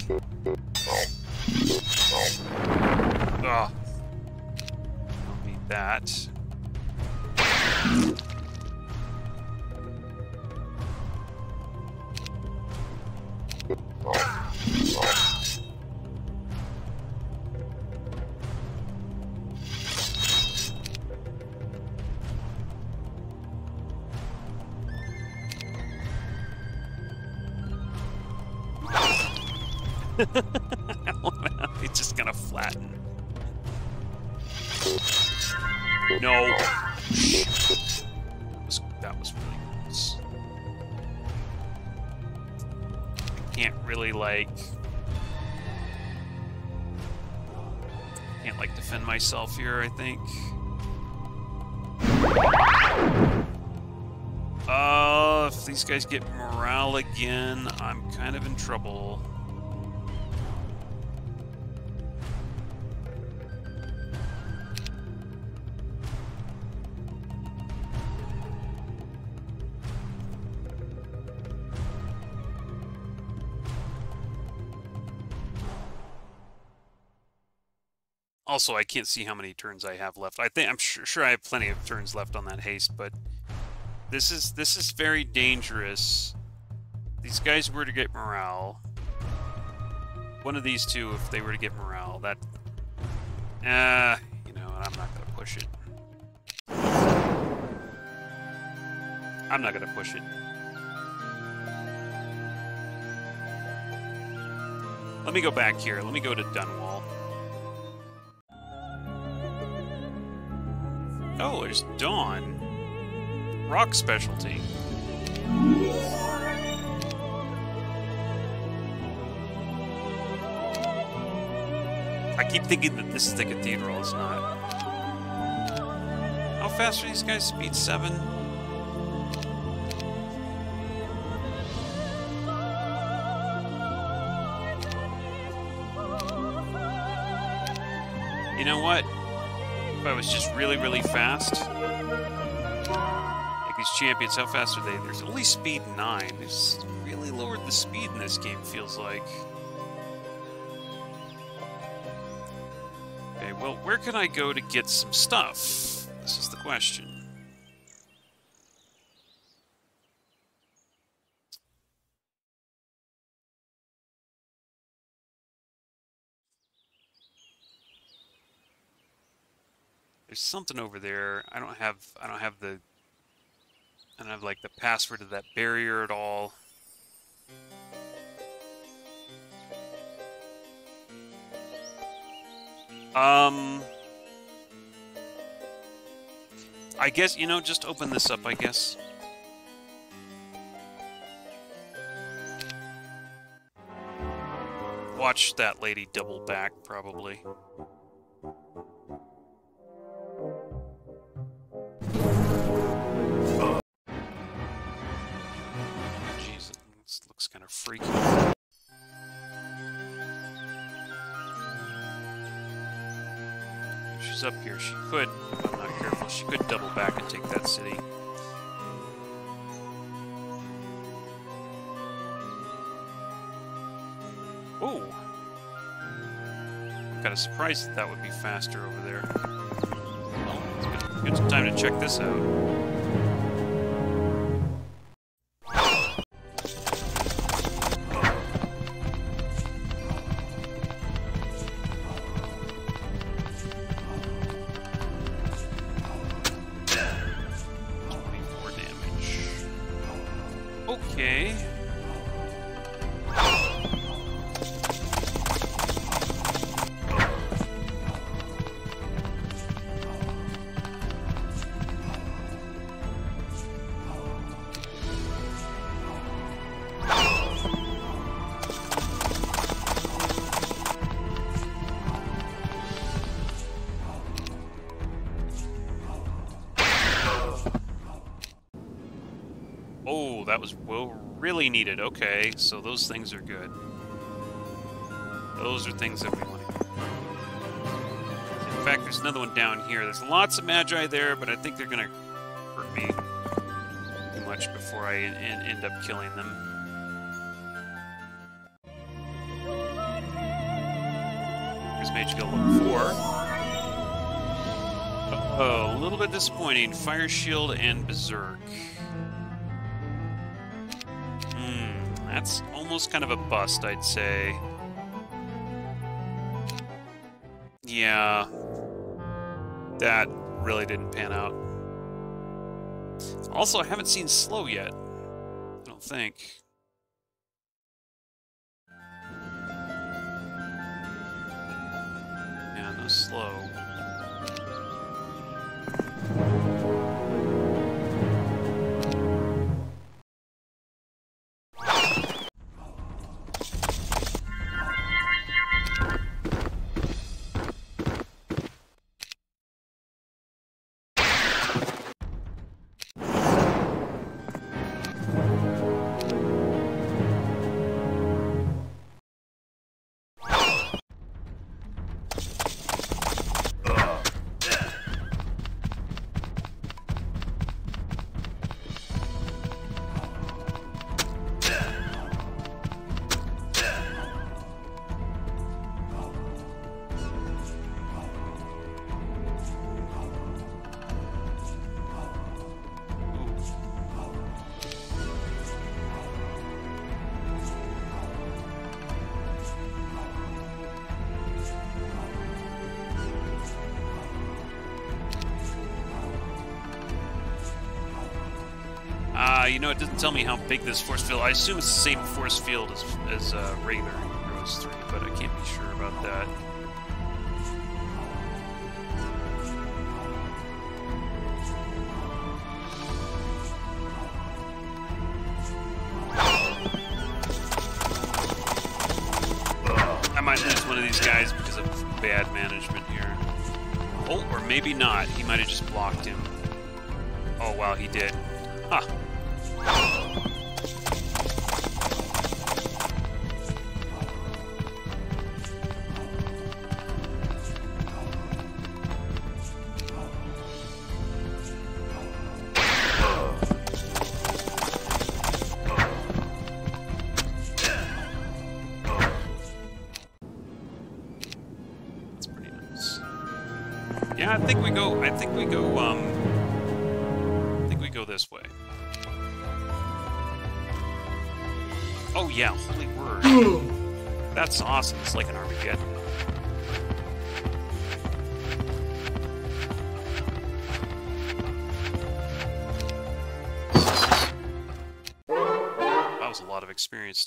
it's just gonna flatten. No. That was, really close. I can't really like. Can't like defend myself here. I think. Uh, if these guys get morale again, I'm kind of in trouble. Also, I can't see how many turns I have left. I think I'm sure, sure I have plenty of turns left on that haste, but this is this is very dangerous. These guys were to get morale. One of these two, if they were to get morale, that, uh, you know, I'm not gonna push it. I'm not gonna push it. Let me go back here. Let me go to Dunwall. Dawn. Rock specialty. I keep thinking that this is the cathedral, it's not. How fast are these guys? Speed 7? You know what? I was just really, really fast, like these champions, how fast are they? There's only speed 9. There's really lowered the speed in this game, feels like. Okay, well, where can I go to get some stuff? This is the question. There's something over there. I don't have I don't have the I don't have like the password to that barrier at all. Um I guess you know just open this up, I guess. Watch that lady double back probably. Up here. She could, if I'm not careful, she could double back and take that city. Oh! I'm kind of surprised that that would be faster over there. Well, it's good, good time to check this out. Really needed. Okay, so those things are good. Those are things that we want to In fact, there's another one down here. There's lots of Magi there, but I think they're going to hurt me too much before I end up killing them. Here's Mage Guild level 4. Oh, a little bit disappointing. Fire Shield and Berserk. Almost kind of a bust, I'd say. Yeah. That really didn't pan out. Also, I haven't seen Slow yet. I don't think. You know, it doesn't tell me how big this force field. I assume it's the same force field as, as uh, regular Heroes 3, but I can't be sure about that.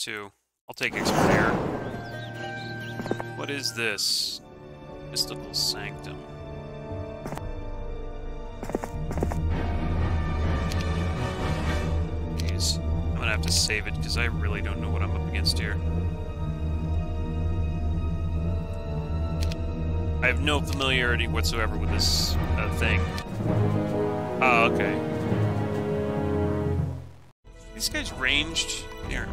Too. I'll take expert here. What is this? Mystical Sanctum. Jeez. I'm gonna have to save it because I really don't know what I'm up against here. I have no familiarity whatsoever with this uh, thing. Oh, okay. These guys ranged? They aren't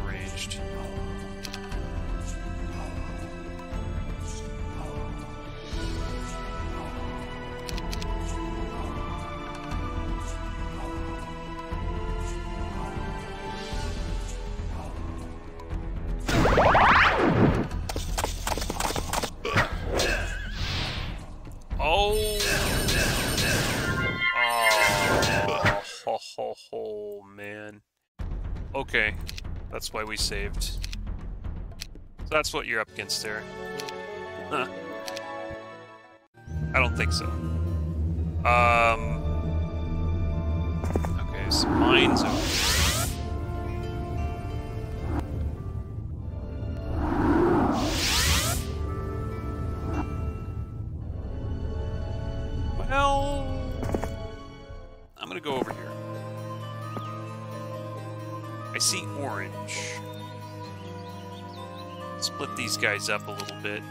why we saved. So that's what you're up against there. Huh. I don't think so. Um. Okay, so mine's over. guys up a little bit.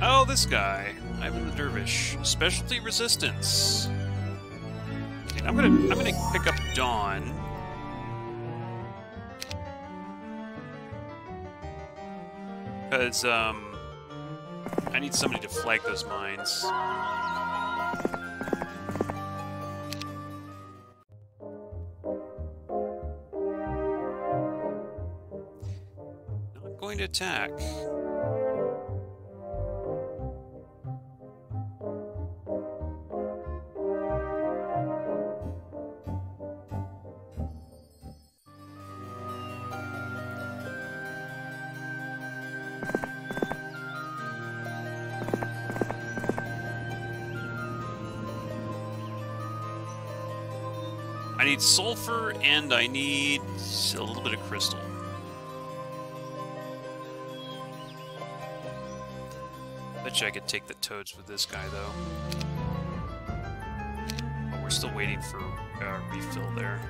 Oh, this guy. Ivan the Dervish. Specialty resistance. I'm gonna I'm gonna pick up Dawn. Because um, I need somebody to flag those mines. Not going to attack. Need sulfur and I need a little bit of crystal. Bet you I could take the toads with this guy, though. But we're still waiting for uh, refill there.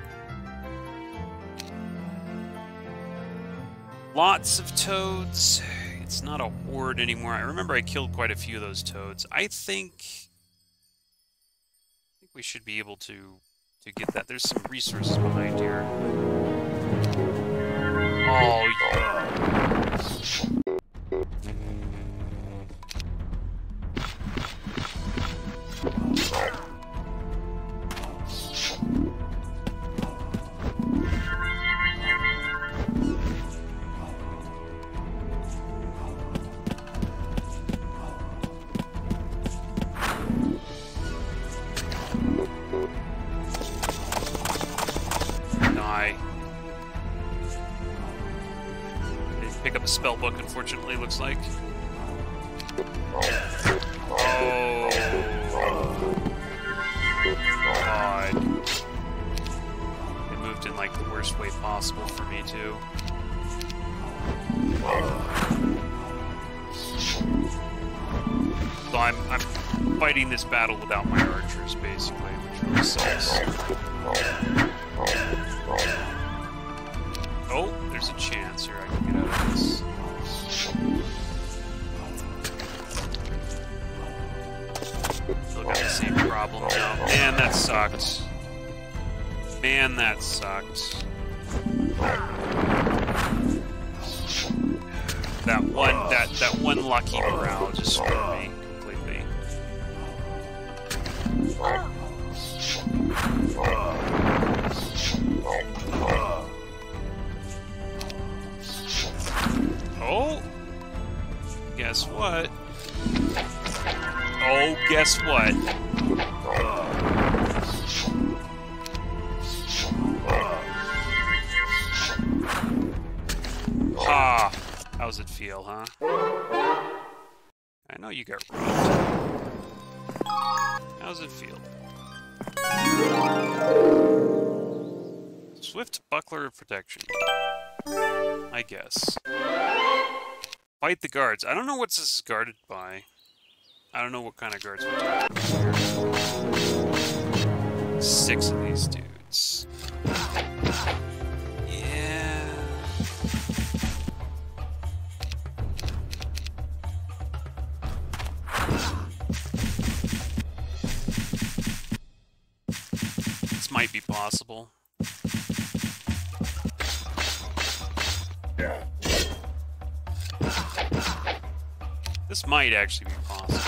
Lots of toads. It's not a horde anymore. I remember I killed quite a few of those toads. I think... I think we should be able to to get that. There's some resources behind here. Oh, yeah. Unfortunately, looks like. Oh. God. It moved in like the worst way possible for me too. So I'm I'm fighting this battle without my archers basically, which really sucks. Protection. I guess. Fight the guards. I don't know what's this is guarded by. I don't know what kind of guards we're talking about. Six of these dudes. Yeah. This might be possible. This might actually be possible.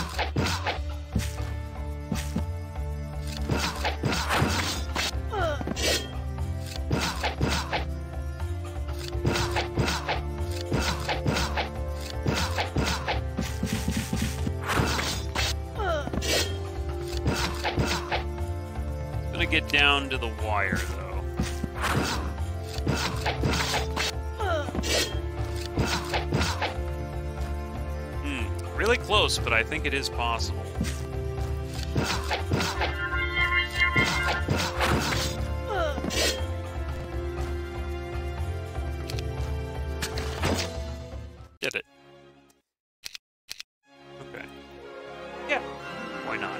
Gonna get down to the wire though. Really close, but I think it is possible. Did it. Okay. Yeah, why not?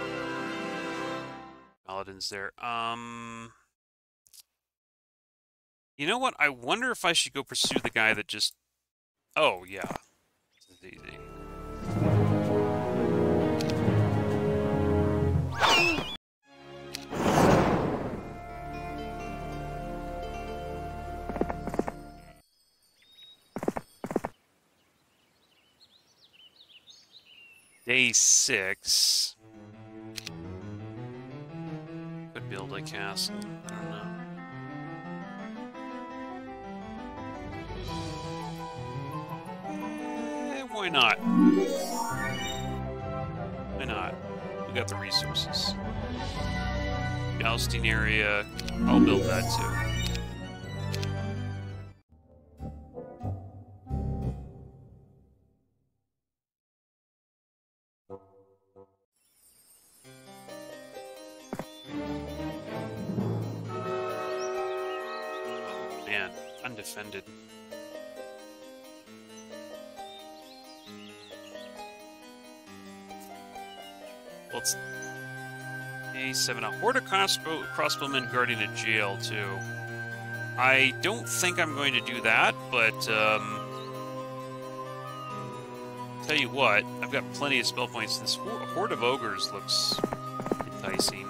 Paladin's there. Um... You know what? I wonder if I should go pursue the guy that just... Oh, yeah. Day six. Could build a castle. I don't know. Eh, why not? Why not? We got the resources. Jousting area. I'll build that too. A7. A horde of crossbow, crossbowmen guarding a jail, too. I don't think I'm going to do that, but, um... Tell you what, I've got plenty of spell points. This horde of ogres looks enticing.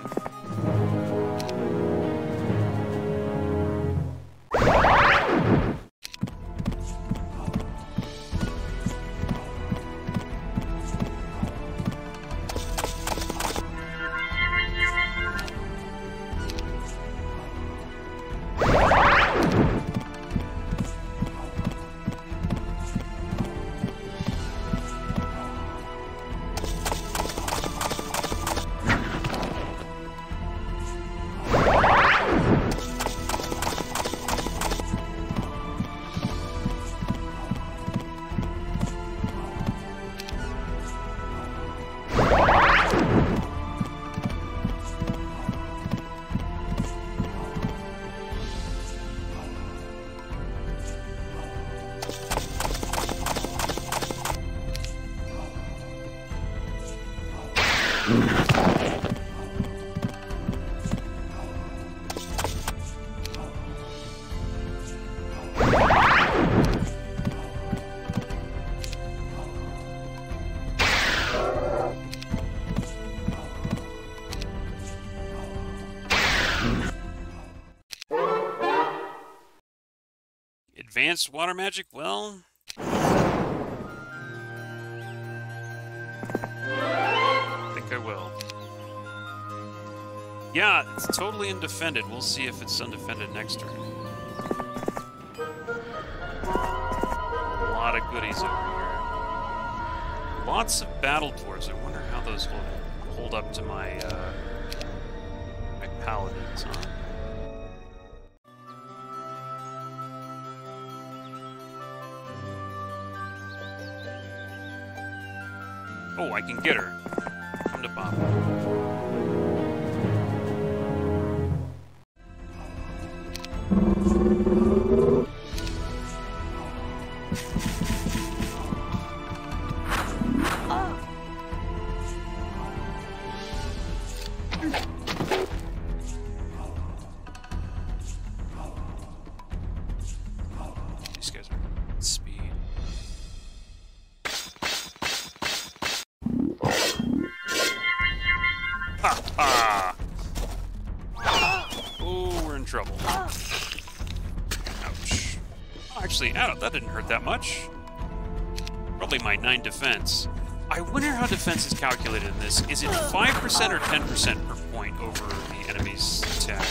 Advanced water magic? Well. I think I will. Yeah, it's totally undefended. We'll see if it's undefended next turn. A lot of goodies over here. Lots of battle dwarves. I wonder how those will hold up to my uh, my paladins, huh? I can get her. That much. Probably my 9 defense. I wonder how defense is calculated in this. Is it 5% or 10% per point over the enemy's attack?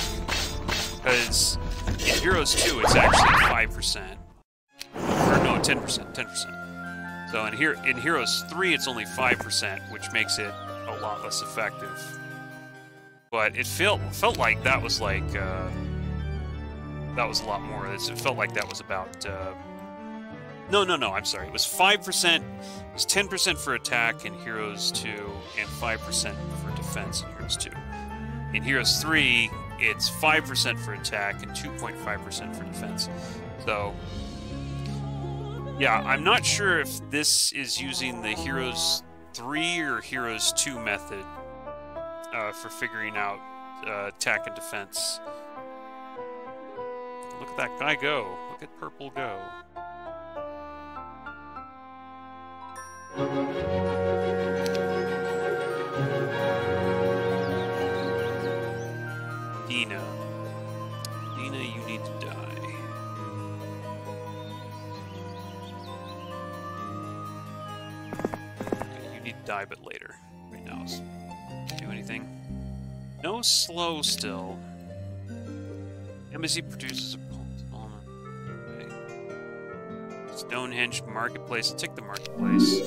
Because in Heroes 2, it's actually 5%. Or no, 10%. 10%. So in here in Heroes 3, it's only 5%, which makes it a lot less effective. But it felt felt like that was like uh, that was a lot more. It felt like that was about. Uh, no, no, no. I'm sorry. It was five percent. It was ten percent for attack in Heroes 2, and five percent for defense in Heroes 2. In Heroes 3, it's five percent for attack and two point five percent for defense. So yeah, I'm not sure if this is using the Heroes 3 or Heroes 2 method uh, for figuring out uh, attack and defense. Look at that guy go. Look at Purple go. Dina. Dina, you need to die. You need to die, but later. Right now, do anything. No slow still. Embassy produces a Stonehenge Marketplace. I'll take the Marketplace.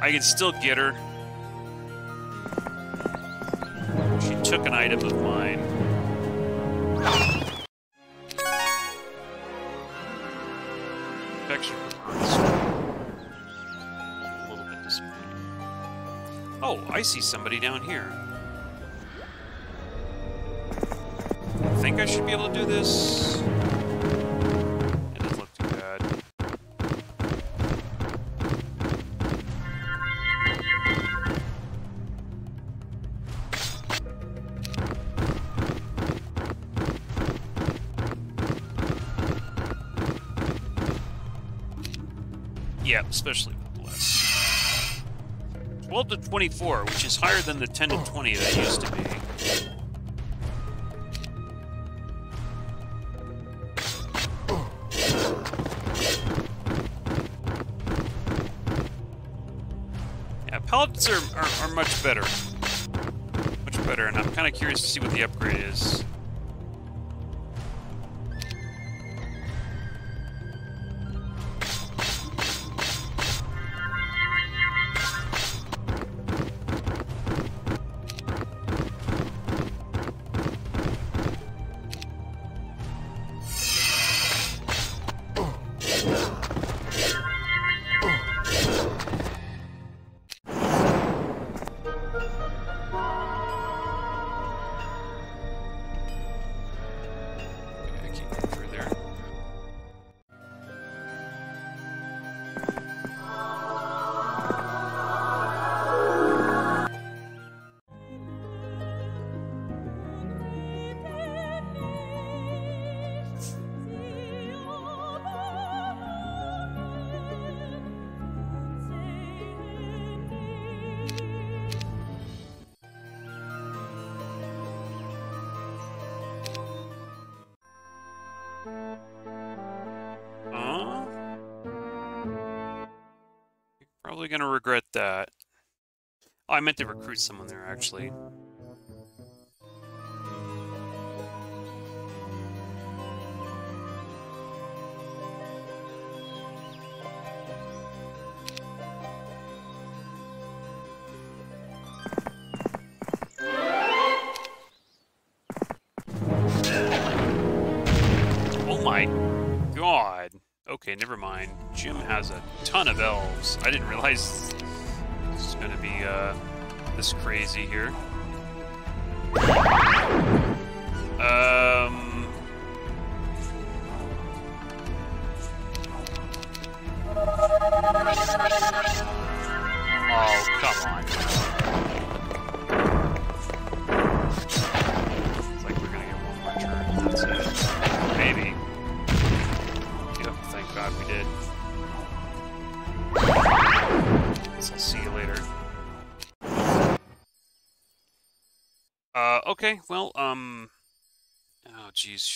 I can still get her. She took an item of mine. I see somebody down here. I think I should be able to do this. Yeah, especially with less. 12 to 24, which is higher than the 10 to 20 that used to be. Yeah, paladins are, are, are much better. Much better, and I'm kind of curious to see what the upgrade is. Probably gonna regret that. Oh, I meant to recruit someone there, actually. I didn't realize going to be uh, this crazy here.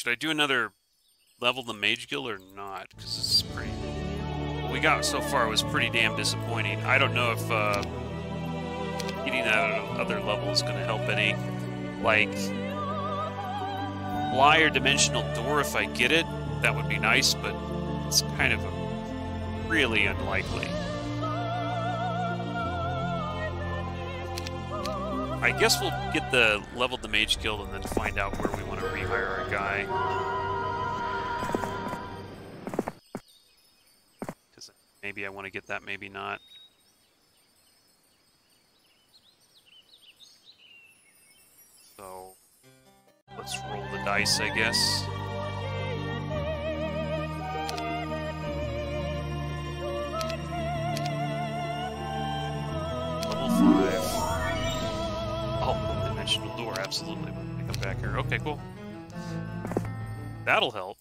Should I do another level the Mage Guild or not? Because this is pretty... What we got so far was pretty damn disappointing. I don't know if, uh... Getting that other level is going to help any. Like... Or Dimensional Door, if I get it, that would be nice, but it's kind of really unlikely. I guess we'll get the level the Mage Guild and then find out where we want to rehire our guy. Because maybe I want to get that, maybe not. So, let's roll the dice, I guess. That'll help.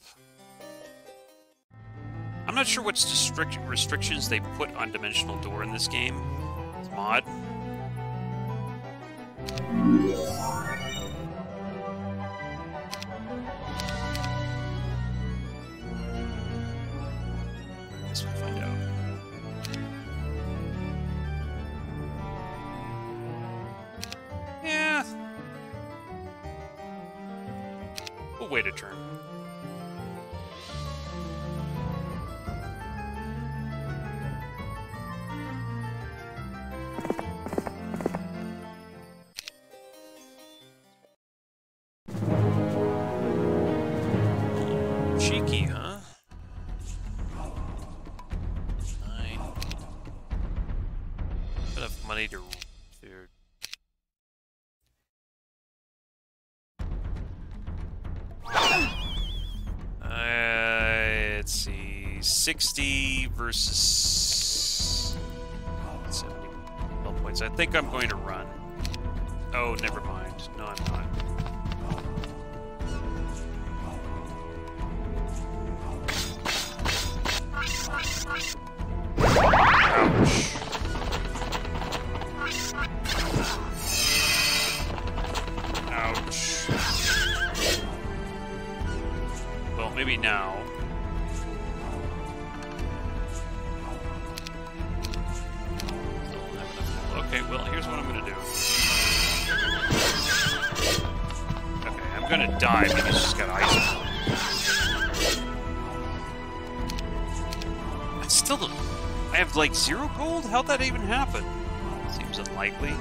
I'm not sure what restrictions they put on Dimensional Door in this game. It's mod. 60 versus 70 well points. I think I'm going to run. Oh, never mind. How'd that even happen? Seems unlikely.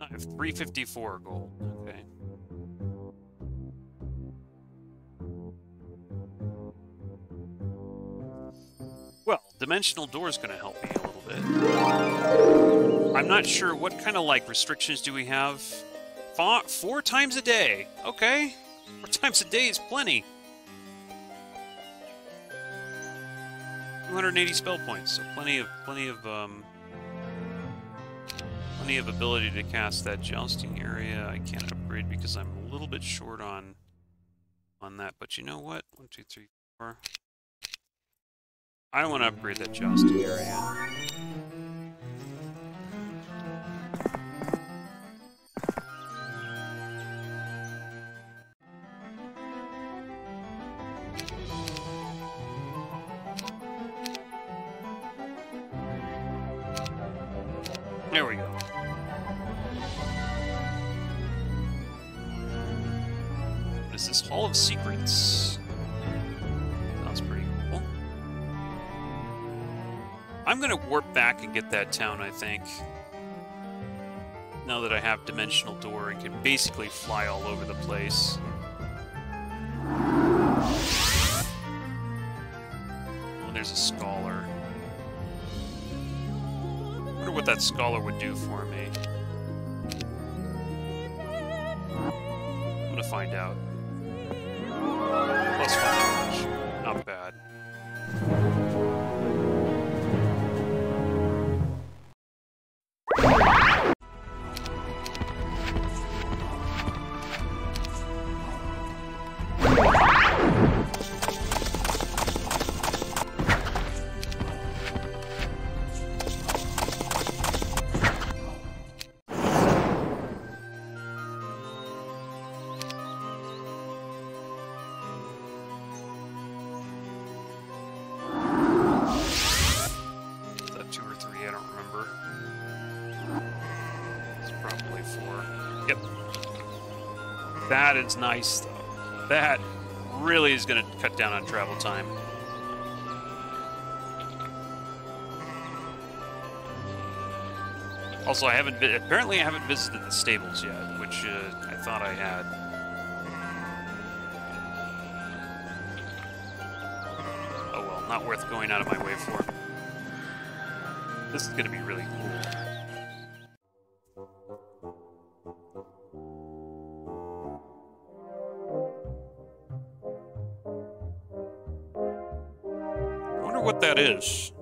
I have 354 gold. Okay. Well, dimensional door is going to help me a little bit. I'm not sure what kind of like restrictions do we have. Four, four times a day. Okay, four times a day is plenty. 280 spell points, so plenty of plenty of um, plenty of ability to cast that jousting area. I can't upgrade because I'm a little bit short on on that. But you know what? One, two, three, four. I want to upgrade that jousting area. Get that town, I think. Now that I have Dimensional Door and can basically fly all over the place. Oh, there's a scholar. wonder what that scholar would do for me. I'm gonna find out. That is nice, though. That really is going to cut down on travel time. Also, I haven't apparently I haven't visited the stables yet, which uh, I thought I had. Oh well, not worth going out of my way for. This is going to be really cool. That is.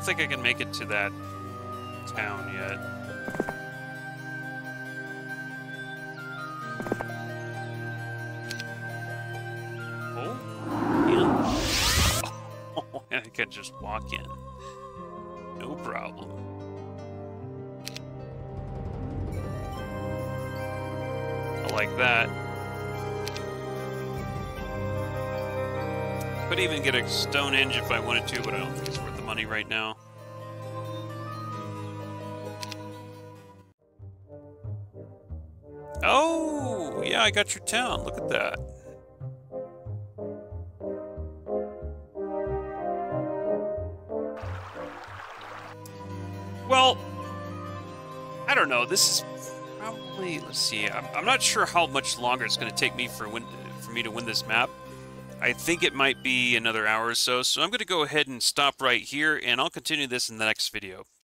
Don't think I can make it to that town yet. Oh, yeah. Oh, I could just walk in. No problem. I like that. Could even get a Stonehenge if I wanted to, but I don't think it's worth money right now. Oh, yeah, I got your town. Look at that. Well, I don't know. This is probably. Let's see. I'm, I'm not sure how much longer it's going to take me for win, for me to win this map. I think it might be another hour or so. So I'm going to go ahead and stop right here, and I'll continue this in the next video.